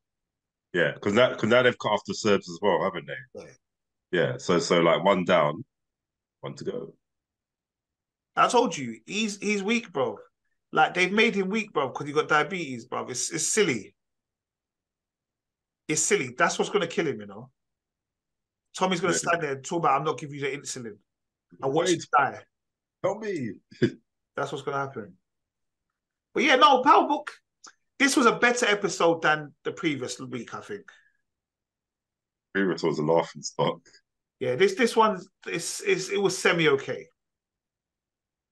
yeah. Because now because now they've cut off the Serbs as well, haven't they? Yeah. Yeah. So so like one down, one to go. I told you, he's he's weak, bro. Like they've made him weak, bro, because he got diabetes, bro. It's it's silly. It's silly. That's what's gonna kill him, you know. Tommy's gonna Yeah. stand there and talk about I'm not giving you the insulin. And watch Wait. him die. Me. That's what's gonna happen. But yeah, no, Power Book. This was a better episode than the previous week, I think. Previous was a laughing stock. Yeah, this this one is is it was semi okay.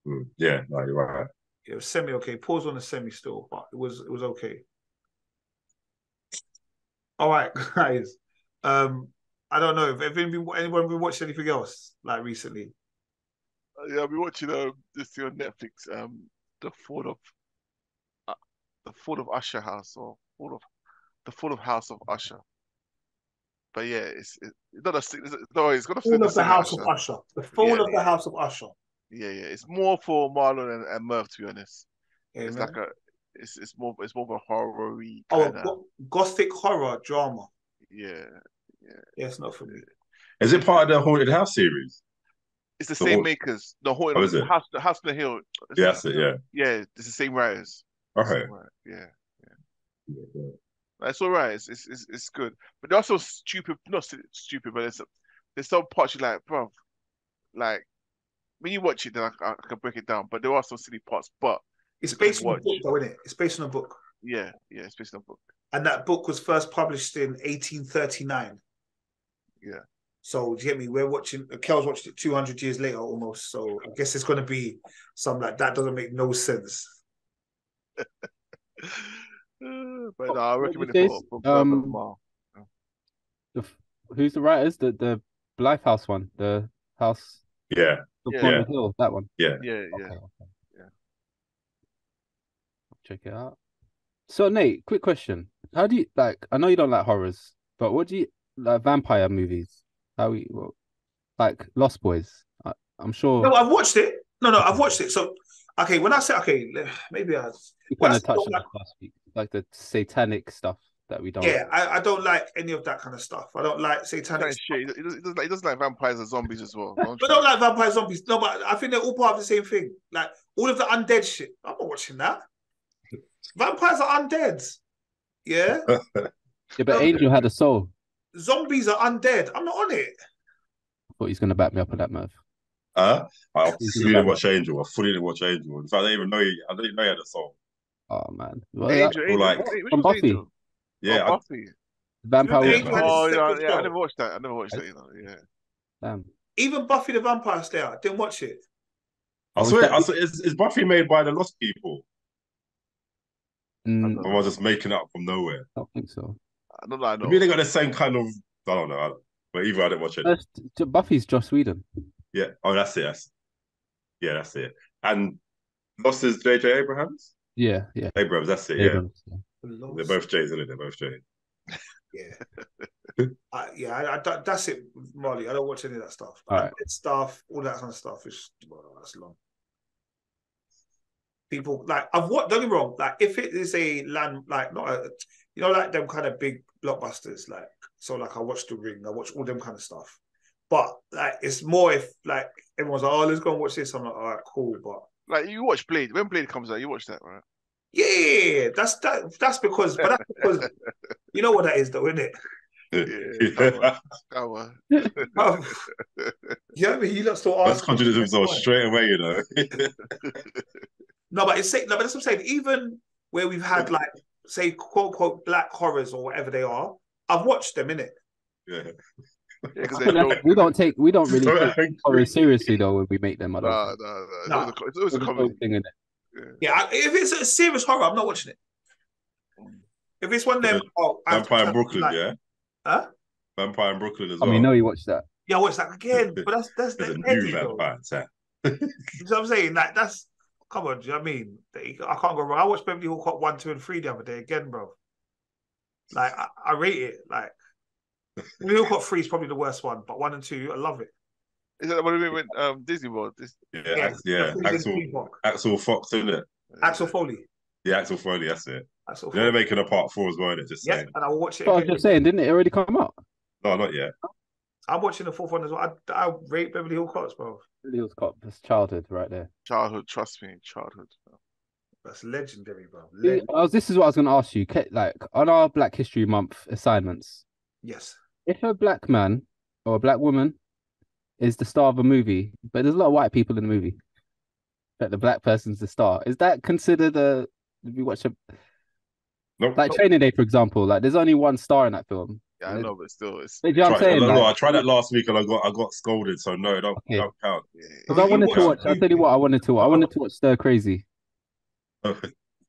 Mm, Yeah, no, you're right. It was semi okay. Pause on the semi still, but it was it was okay. All right, guys. Um, I don't know if anyone anyone been watching anything else like recently. Uh, Yeah, I'll be watching um, this thing on Netflix. Um, the fall of uh, the fall of Usher House or fall of the fall of House of Usher. But yeah, it's it's not a it's, no, it's got a Fall of the House of Usher. The fall Yeah, of the House of Usher. Yeah, yeah. It's more for Marlon and, and Murph, to be honest. Yeah, it's man. like a, it's it's more it's more of a horror-y oh, kind of. go- gothic horror drama. Yeah, Yeah, it's not for me. Is it part of the Haunted House series? it's the The same Haunt- makers. The Haunted Oh, is it? House, the House on the Hill. It's Yeah, the- that's it. Yeah. Yeah, it's the same writers. Okay. Same writer, Yeah. It's all right. It's, it's it's it's good, but they're also stupid. Not stupid, but there's there's some parts you like, bro. Like when you watch it, then I, I can break it down. But there are some silly parts. But It's based on a book, though, isn't it? It's based on a book. yeah, yeah, it's based on a book. And that book was first published in 1839. Yeah. So, do you get me? We're watching, Kel's watched it 200 years later almost. So, I guess it's going to be some like that doesn't make no sense. But no, I recommend it you for, for, for Um, Mal. The, who's the writers? The the Blythe House one, the house Yeah. The Yeah. Haunted Hill, that one. Yeah, yeah. Okay, okay. Yeah. Check it out. So Nate, quick question: How do you like? I know you don't like horrors, but what do you like vampire movies? How we well, like Lost Boys? I, I'm sure No, I've watched it. No, no, I've watched it. So, okay, when I say, okay, maybe I, you kind of touched on like- that last week, like the satanic stuff that we don't. yeah, I, I don't like any of that kind of stuff. I don't like satanic Kind of shit. He doesn't, he doesn't like, he doesn't like vampires and zombies as well. But I don't like vampire zombies. No, but I think they're all part of the same thing. Like all of the undead shit. I'm not watching that. Vampires are undead. Yeah. Yeah, but No. Angel had a soul. Zombies are undead. I'm not on it. I thought he's gonna back me up on that, Merv. Huh? I He's fully gonna didn't watch Angel. I fully didn't watch Angel. In fact, I didn't even know he, I didn't know he had a song. Oh man, well, Angel, that- Angel, like- which From one's Buffy. Angel? Yeah, oh, I, Buffy. vampire. Angel was- had a Oh, yeah, yeah. I never watched that. I never watched that. You know, yeah. Damn. Even Buffy the Vampire Slayer. I didn't watch it. I swear, that- I swear is, is Buffy made by the Lost People? Mm, Or am I just making it up from nowhere? I don't think so. I don't know. I know. Maybe they got the same kind of. I don't know. I but either I didn't watch it. That's- Buffy's Joss Whedon. Yeah. Oh, that's it. That's, yeah, that's it. And Lost is JJ Abrahams. Yeah, yeah. Abrams. That's it. Yeah. Yeah. They're both J's, isn't it? They're both J's. Yeah. I, yeah, I, I, that's it, Marley. I don't watch any of that stuff. All right. Stuff, all that kind of stuff is well, that's long. People like I've what don't get me wrong, like if it is a land like not a you know, like them kind of big blockbusters, like so like I watch The Ring, I watch all them kind of stuff. But like it's more if like everyone's like, oh, let's go and watch this. I'm like, all right, cool. But Like you watch Blade. When Blade comes out, you watch that, right? Yeah, that's that that's because but that's because you know what that is though, isn't it? Yeah, come on. Come on. Um, you know what I mean? You lot still That's asking. contradicting himself straight away, you know. No, but it's say, no, but that's what I'm saying. Even where we've had like say quote unquote black horrors or whatever they are, I've watched them in it. yeah. Yeah, because I they're think that's- dope. we don't take we don't really take horror seriously though when we make them. I don't Nah, think. nah, nah. It's always a, co- it's always a There's a comedy. dope thing in it. Yeah. Yeah, I, if it's a serious horror, I'm not watching it. If it's one of them, oh, I have to Vampire in Brooklyn, like- yeah. Huh? Vampire in Brooklyn as I well. mean, no, you watched that. Yeah, I watched that again, but that's that's the a new Eddie, though. vampire. Sam. You know what I'm saying? Like that's come on, do you know what I mean? I can't go wrong. I watched Beverly Hill Cop one, two, and three the other day again, bro. Like I, I rate it. Like Beverly Hill Cop three is probably the worst one, but one and two, I love it. Is that what we went um, Disney World? This, Yeah, Yeah, Ax- yeah. Freeze Axel, Axel Fox, isn't it? Axel Foley. Yeah, Axel Foley. That's it. Axel You know they're making a part four as well. Innit? Just Yes, saying. and I will watch it. But I was just saying, didn't it already come out? No, not yet. I'm watching the fourth one as well. I, I rate Beverly Hill Cops, bro. Leo's Cop, that's childhood right there. childhood, trust me, childhood. That's legendary, bro. See, was, this is what I was going to ask you. Like on our Black History Month assignments, yes. if a black man or a black woman is the star of a movie, but there's a lot of white people in the movie, but the black person's the star, is that considered a? If you watch a Nope. like Training Day, for example, like there's only one star in that film. Yeah, I Yeah. know, but still, it's. You know what I'm saying? no, no, Like- I tried that last week and I got I got scolded. So no, don't, Okay. don't count. Yeah. Because I wanted to watch. I'll tell you what I wanted to. watch. I wanted to watch Stir Crazy. oh,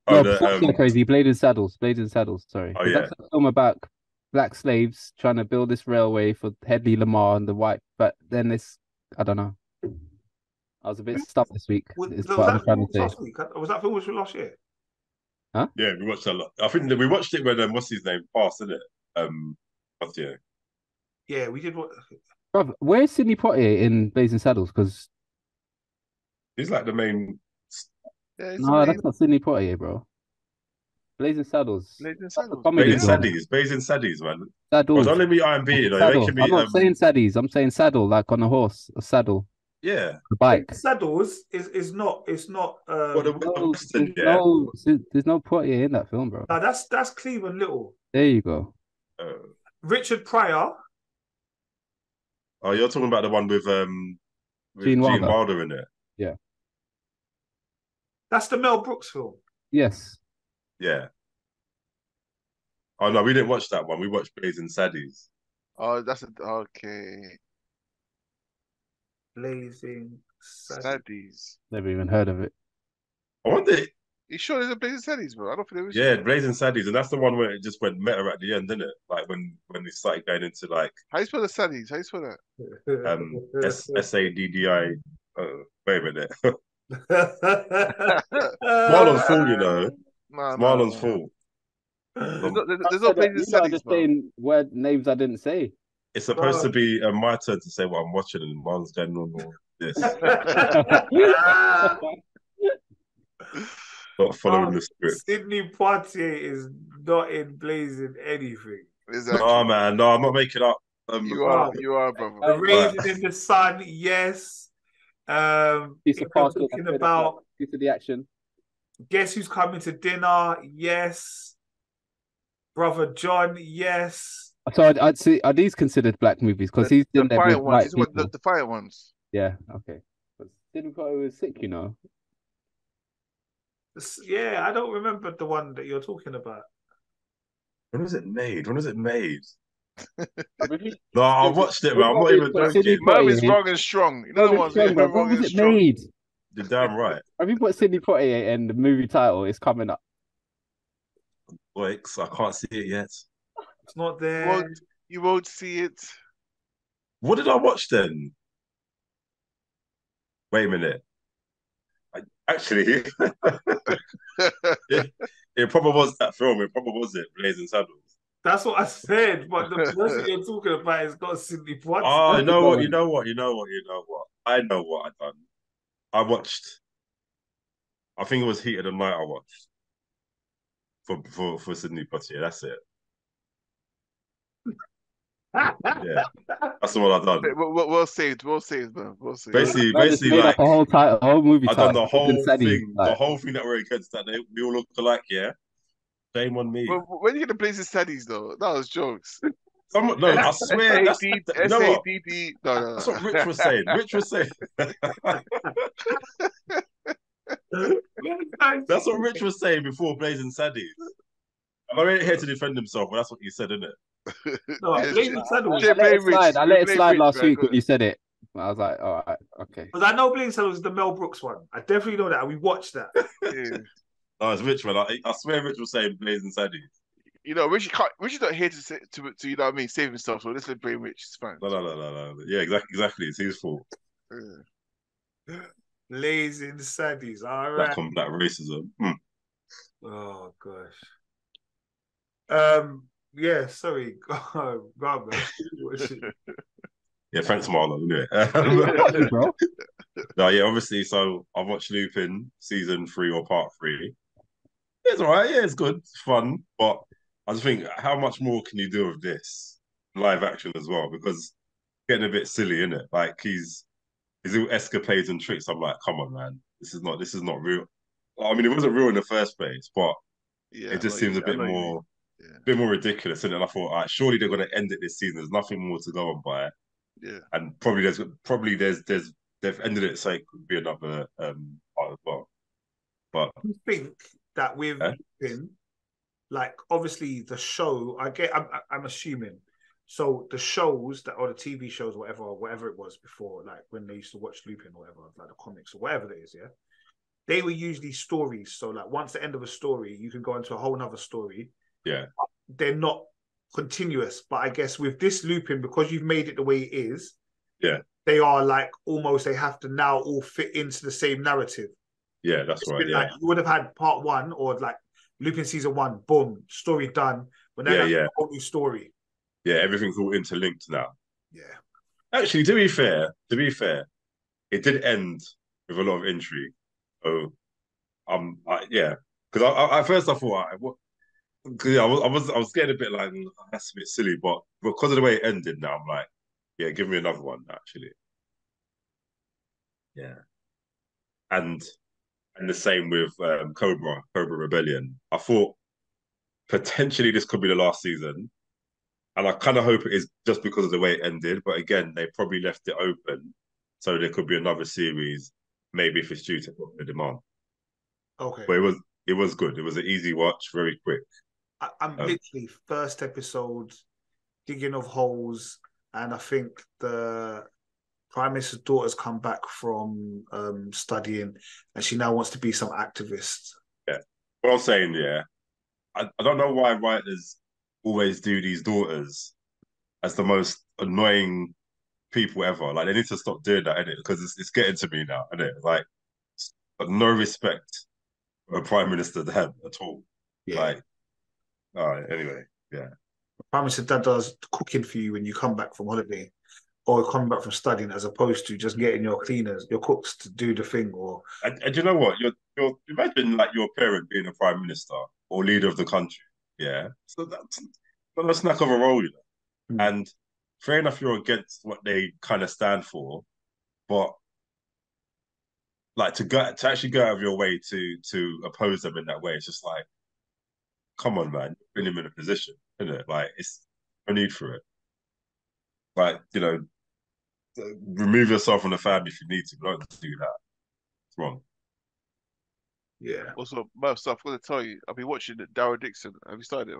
No, the, before Stir um, Crazy. Blade and Saddles. Blade and Saddles. Sorry. Oh, 'Cause That's a film about black slaves trying to build this railway for Hedley Lamarr and the white. But then this, I don't know. I was a bit stuck this week. Was, Is was what I'm that trying film to say. last week? Was that film was from last year? yeah, we watched a lot. I think that we watched it when um, what's his name passed, isn't it? Um, last year. Yeah, we did. What? Bruv, where's Sidney Poitier in Blazing Saddles? Because He's like the main. Yeah, No, the that's not Sidney Poitier, bro. Blazing Saddles. Blazing That's a Saddles. comedy Blazing. Saddies, Blazing Saddies, man. Saddles. Oh, don't let me IMB, you Saddle. me. I'm not Um, saying saddies. I'm saying saddle, like on a horse, a saddle, yeah. a bike. Saddles is is not it's not um What the, the No, Western, there's yeah. no, there's no Poitier in that film, bro. no, that's that's Cleavon Little. There you go. Uh, Richard Pryor. oh, you're talking about the one with um with Gene Gene, Wilder. Wilder. in it. Yeah. That's the Mel Brooks film. Yes. Yeah. Oh no, we didn't watch that one. We watched Blazing Saddies. Oh, that's a, okay. Blazing Saddies. Never even heard of it. I wonder. You sure there's a Blazing Saddies, bro? I don't think there was. Yeah, Blazing Saddies, and that's the one where it just went meta at the end, didn't it? Like when when they started going into like How you spell the Saddies? How you spell that? um S S A D D I. Uh, wait a minute. Marlon's Marlon's full, you know. Nah, It's nah, Marlon's nah. full. There's no, there's, there's I no said you are just bro. saying word names I didn't say. It's supposed to be uh, my turn to say what I'm watching, and Marlon's going on all this, not following the script. Sidney Poitier is not in Blazing anything. Exactly. No, man, no, I'm not making up. Um, You are, you are, brother. The Raisin in the Sun, yes. Um, Piece if of talking about piece of the action. Guess Who's Coming to Dinner, yes. Brother John, yes. So I'd, I'd say are these considered black movies? Because The- he's the in there with fire ones. white These are what- people. the, the fire ones. Yeah, okay. But Sidney Poitier was sick, you know. Yeah, I don't remember the one that you're talking about. when was it made? When was it made? No, I watched it, man. I'm not even But Sidney joking. Mom is Poitier- wrong and strong. You know the When ones. was it- yeah, when wrong was and it strong. made? You're damn right. Have you put Sidney Poitier and the movie title is coming up? Wait, I can't see it yet. It's not there. Well, you won't see it. What did I watch then? Wait a minute. I, actually, it, it probably was that film. It probably was it, Blazing Saddles. That's what I said, but the person you're talking about is not Sidney Poitier. Oh, you know what? You know what? You know what? You know what? I know what I've done. I watched. I think it was Heat of the Night. I watched for for for Sidney Poitier. That's it. Yeah, that's what I've done. Well, well, well saved. Well saved, man. Well saved. Basically, I just basically, made like up a whole title, a whole movie I title. done the whole Sidney Sadie, thing, the whole thing that we're against that they we all look alike. Yeah, shame on me. Well, when you gonna get the Blazing Saddies, though, that was jokes. Someone, no, I swear that's, S-A-D- what? No, no, no. That's what Rich was saying. Rich was saying. That's what Rich was saying before Blazing Saddies. And I ain't here to defend himself, but that's what he said, isn't it? No, Blazing Jay- Saddles. Jay- I let it slide. I let it slide last week Good. when you said it. I was like, all right, okay. Because I know Blazing Saddles is the Mel Brooks one. I definitely know that. We watched that. Yeah. No, it's Rich, man. I, I swear Rich was saying Blazing Saddies. You know, Richie can't. Richie's not here to say, to to you know what I mean, save himself. So let's let blame Rich. It's fine. No, no, no, no, no. Yeah, exactly, exactly. It's his fault. Yeah. Blazing Saddies. All That, right. com- that racism. Hmm. Oh gosh. Um. Yeah. Sorry. God, God, man. Yeah, thanks, Marlon. Anyway. No, yeah, obviously. So I've watched Lupin season three or part three. It's all right. Yeah, it's good. It's fun. But I just think, how much more can you do with this live action as well? Because it's getting a bit silly, isn't it? Like he's his little escapades and tricks. I'm like, come on, man. This is not. This is not real. I mean, it wasn't real in the first place, but Yeah, it just I seems you- a I bit know you mean. more, Yeah. bit more ridiculous. And then I thought, all right, surely they're going to end it this season. There's nothing more to go on by, Yeah. and probably there's probably there's there's they've ended it so it could be another um part as well. But you think that with Eh? Lupin, like obviously the show, I get, I'm, I'm assuming. So the shows that or the TV shows, whatever, or whatever it was before, like when they used to watch Lupin or whatever, like the comics or whatever it is, yeah, they were usually stories. So like once the end of a story, you can go into a whole nother story. Yeah. they're not continuous. But I guess with this Lupin, because you've made it the way it is, Yeah. they are like almost they have to now all fit into the same narrative. yeah, that's It's right. Yeah, like you would have had part one or like Lupin season one, boom, story done. But then Yeah, yeah. a whole new story. yeah, everything's all interlinked now. Yeah. Actually, to be fair, to be fair, it did end with a lot of intrigue. So, um, I, yeah, because I, I, at first I thought, I, what? Yeah, I was, I was, I was getting a bit like "Mm, that's a bit silly, but because of the way it ended, now I'm like, yeah, give me another one, actually. Yeah, and and the same with um, Cobra, Cobra Rebellion. I thought potentially this could be the last season, and I kind of hope it is just because of the way it ended. But again, they probably left it open, so there could be another series, maybe if it's due to the demand. Okay. But it was it was good. It was an easy watch, very quick. I, I'm Um, literally first episode digging of holes, and I think the prime minister's daughter's come back from um, studying, and she now wants to be some activist. Yeah. What I'm saying, yeah, I, I don't know why writers always do these daughters as the most annoying people ever. Like they need to stop doing that, innit? Because it's, it's getting to me now, innit? Like no respect for a prime minister to have at all. Like, all right, anyway, yeah. prime minister dad does cooking for you when you come back from holiday. Or coming back from studying, as opposed to just getting your cleaners, your cooks to do the thing, or And, and you know what? You're, you're imagine like your parent being a prime minister or leader of the country. Yeah, so that's not a snack of a role, you know. Hmm. And fair enough, you're against what they kind of stand for, but like to go to actually go out of your way to to oppose them in that way, it's just like, come on, man, you're putting him in a position, isn't it? Like it's no need for it. Like you know, remove yourself from the family if you need to. Don't do that. It's wrong. yeah. Also, most I've got to tell you, I've been watching Daryl Dixon. Have you started it?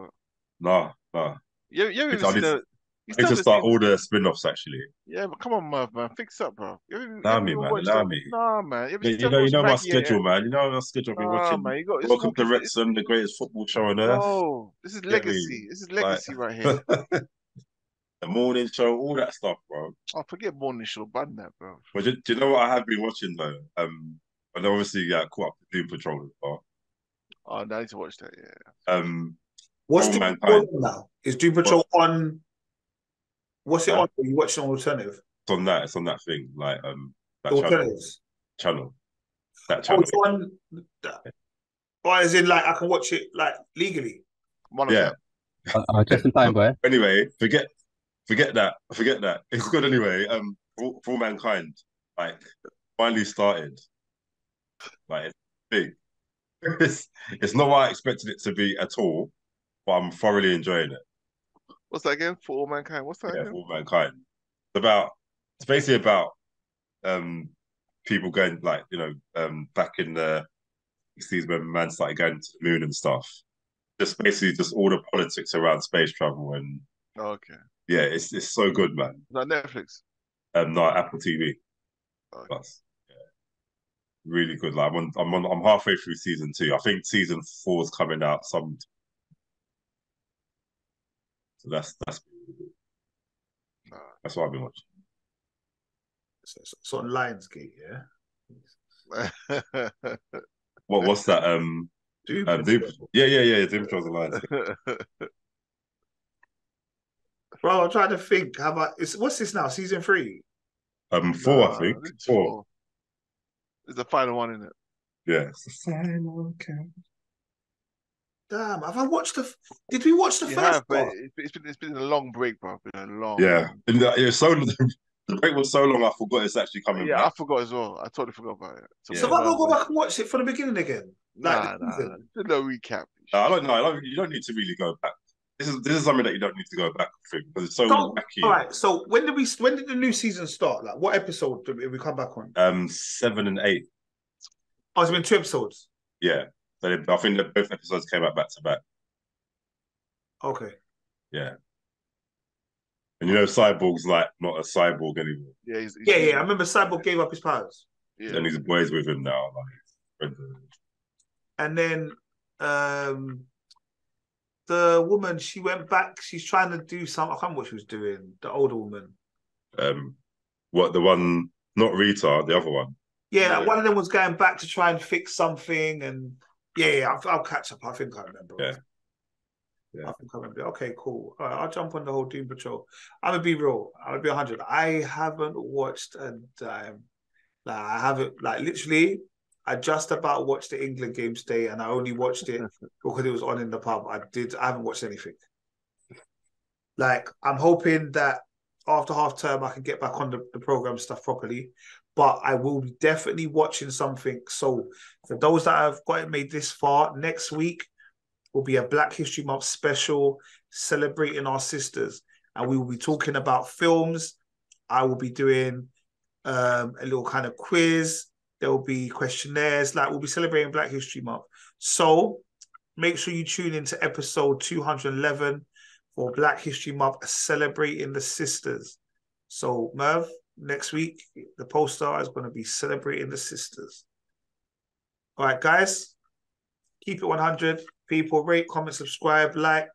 Nah, nah. You, you haven't It's- I even seen need- the. You I need to start all the spin-offs actually. Yeah, but come on, Merv, man, fix up, bro. You haven't, you Allow haven't me, man, watched allow me. Nah, man. You, Yeah, you know, you know my schedule, man. You know my schedule. I've been Nah, watching man. You got this is Welcome to walking- Wrexham, the greatest football show on earth. No, this is Get me? legacy. This is legacy right here. the morning show, all that stuff, bro. I forget morning show, ban that, bro. But do, do you know what I have been watching though? Um, and obviously, yeah, caught up with Doom Patrol as well. Oh, now I need to watch that. Yeah. Um, What's Oh, Doom. Patrol now? Is Doom Patrol on? What's it Huh? on? Are you watching on alternative? it's on that. It's on that thing, like um, that The channel, alternatives. channel, that Oh, channel. it's on. Or as in, like, I can watch it like legally. One of Yeah. them. Uh, just in time, boy. Anyway, forget, forget that. Forget that. It's good anyway. Um, for, for all mankind, like finally started. Like it's big. It's it's not what I expected it to be at all, but I'm thoroughly enjoying it. What's that again? For all mankind. What's that Yeah, again? for all mankind. It's about. It's basically about um people going like you know um back in the 60s when man started going to the moon and stuff. Just basically just all the politics around space travel and okay. Yeah, it's it's so good, man. Is that Netflix? Um, no, Apple TV Okay. Plus. Yeah. Really good. Like I'm on, I'm on, I'm halfway through season two. I think season four is coming out some. So that's that's Nah. that's what I've been watching. So it's, it's on Lionsgate, yeah. What what's that? Um, Doom um Doom, yeah, yeah, yeah. Doom Patrol's Alliance. Bro, I'm trying to think. How about it's what's this now? Season three. Um, four, I Nah, think. it's Four. It's the final one, isn't it? Yeah. It's the final count. Damn, have I watched the? Did we watch the You first have, but part? it's, it's been it's been a long break, bro. It's been a long. Yeah, and the, it was so the break was so long. I forgot it's actually coming Yeah, I forgot as well. I totally forgot about it. So Yeah. if I go back and watch it from the beginning again, like Nah, the nah, season? nah. Just a little recap. No, I don't know. I don't, you don't need to really go back. This is this is something that you don't need to go back through because it's so So, wacky. all right. So when did we? When did the new season start? Like what episode did we come back on? Um, seven and eight. Oh, it's been two episodes. Yeah, so they, I think that both episodes came out back to back. Okay. Yeah, and you know, Cyborg's like not a cyborg anymore, Yeah, he's, he's Yeah, yeah. I remember Cyborg gave up his powers, Yeah. and his boys with him now. Like, and then um the woman she went back. She's trying to do some. I can't remember what she was doing. The older woman. um, what the one not Rita, the other one. Yeah, Yeah. one of them was going back to try and fix something, and yeah, yeah I'll, I'll catch up. I think I remember. Yeah. Yeah. I think I remember. Okay, cool. All right, I'll jump on the whole Doom Patrol. I'm gonna be real. I'm gonna be 100. I haven't watched a dime. Like I haven't like literally. I just about watched the England game today, and I only watched it because it was on in the pub. I did. I haven't watched anything. Like I'm hoping that after half term I can get back on the, the program stuff properly. But I will be definitely watching something. So for those that have got it made this far, next week will be a Black History Month special celebrating our sisters, and we will be talking about films. I will be doing um, a little kind of quiz. There will be questionnaires. Like we'll be celebrating Black History Month. So make sure you tune into episode 211 for Black History Month, celebrating the sisters. So Merv, next week the poster is going to be celebrating the sisters. All right, guys, keep it 100. People rate, comment, subscribe, like,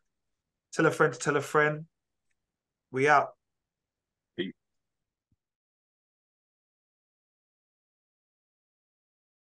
tell a friend to tell a friend. We out.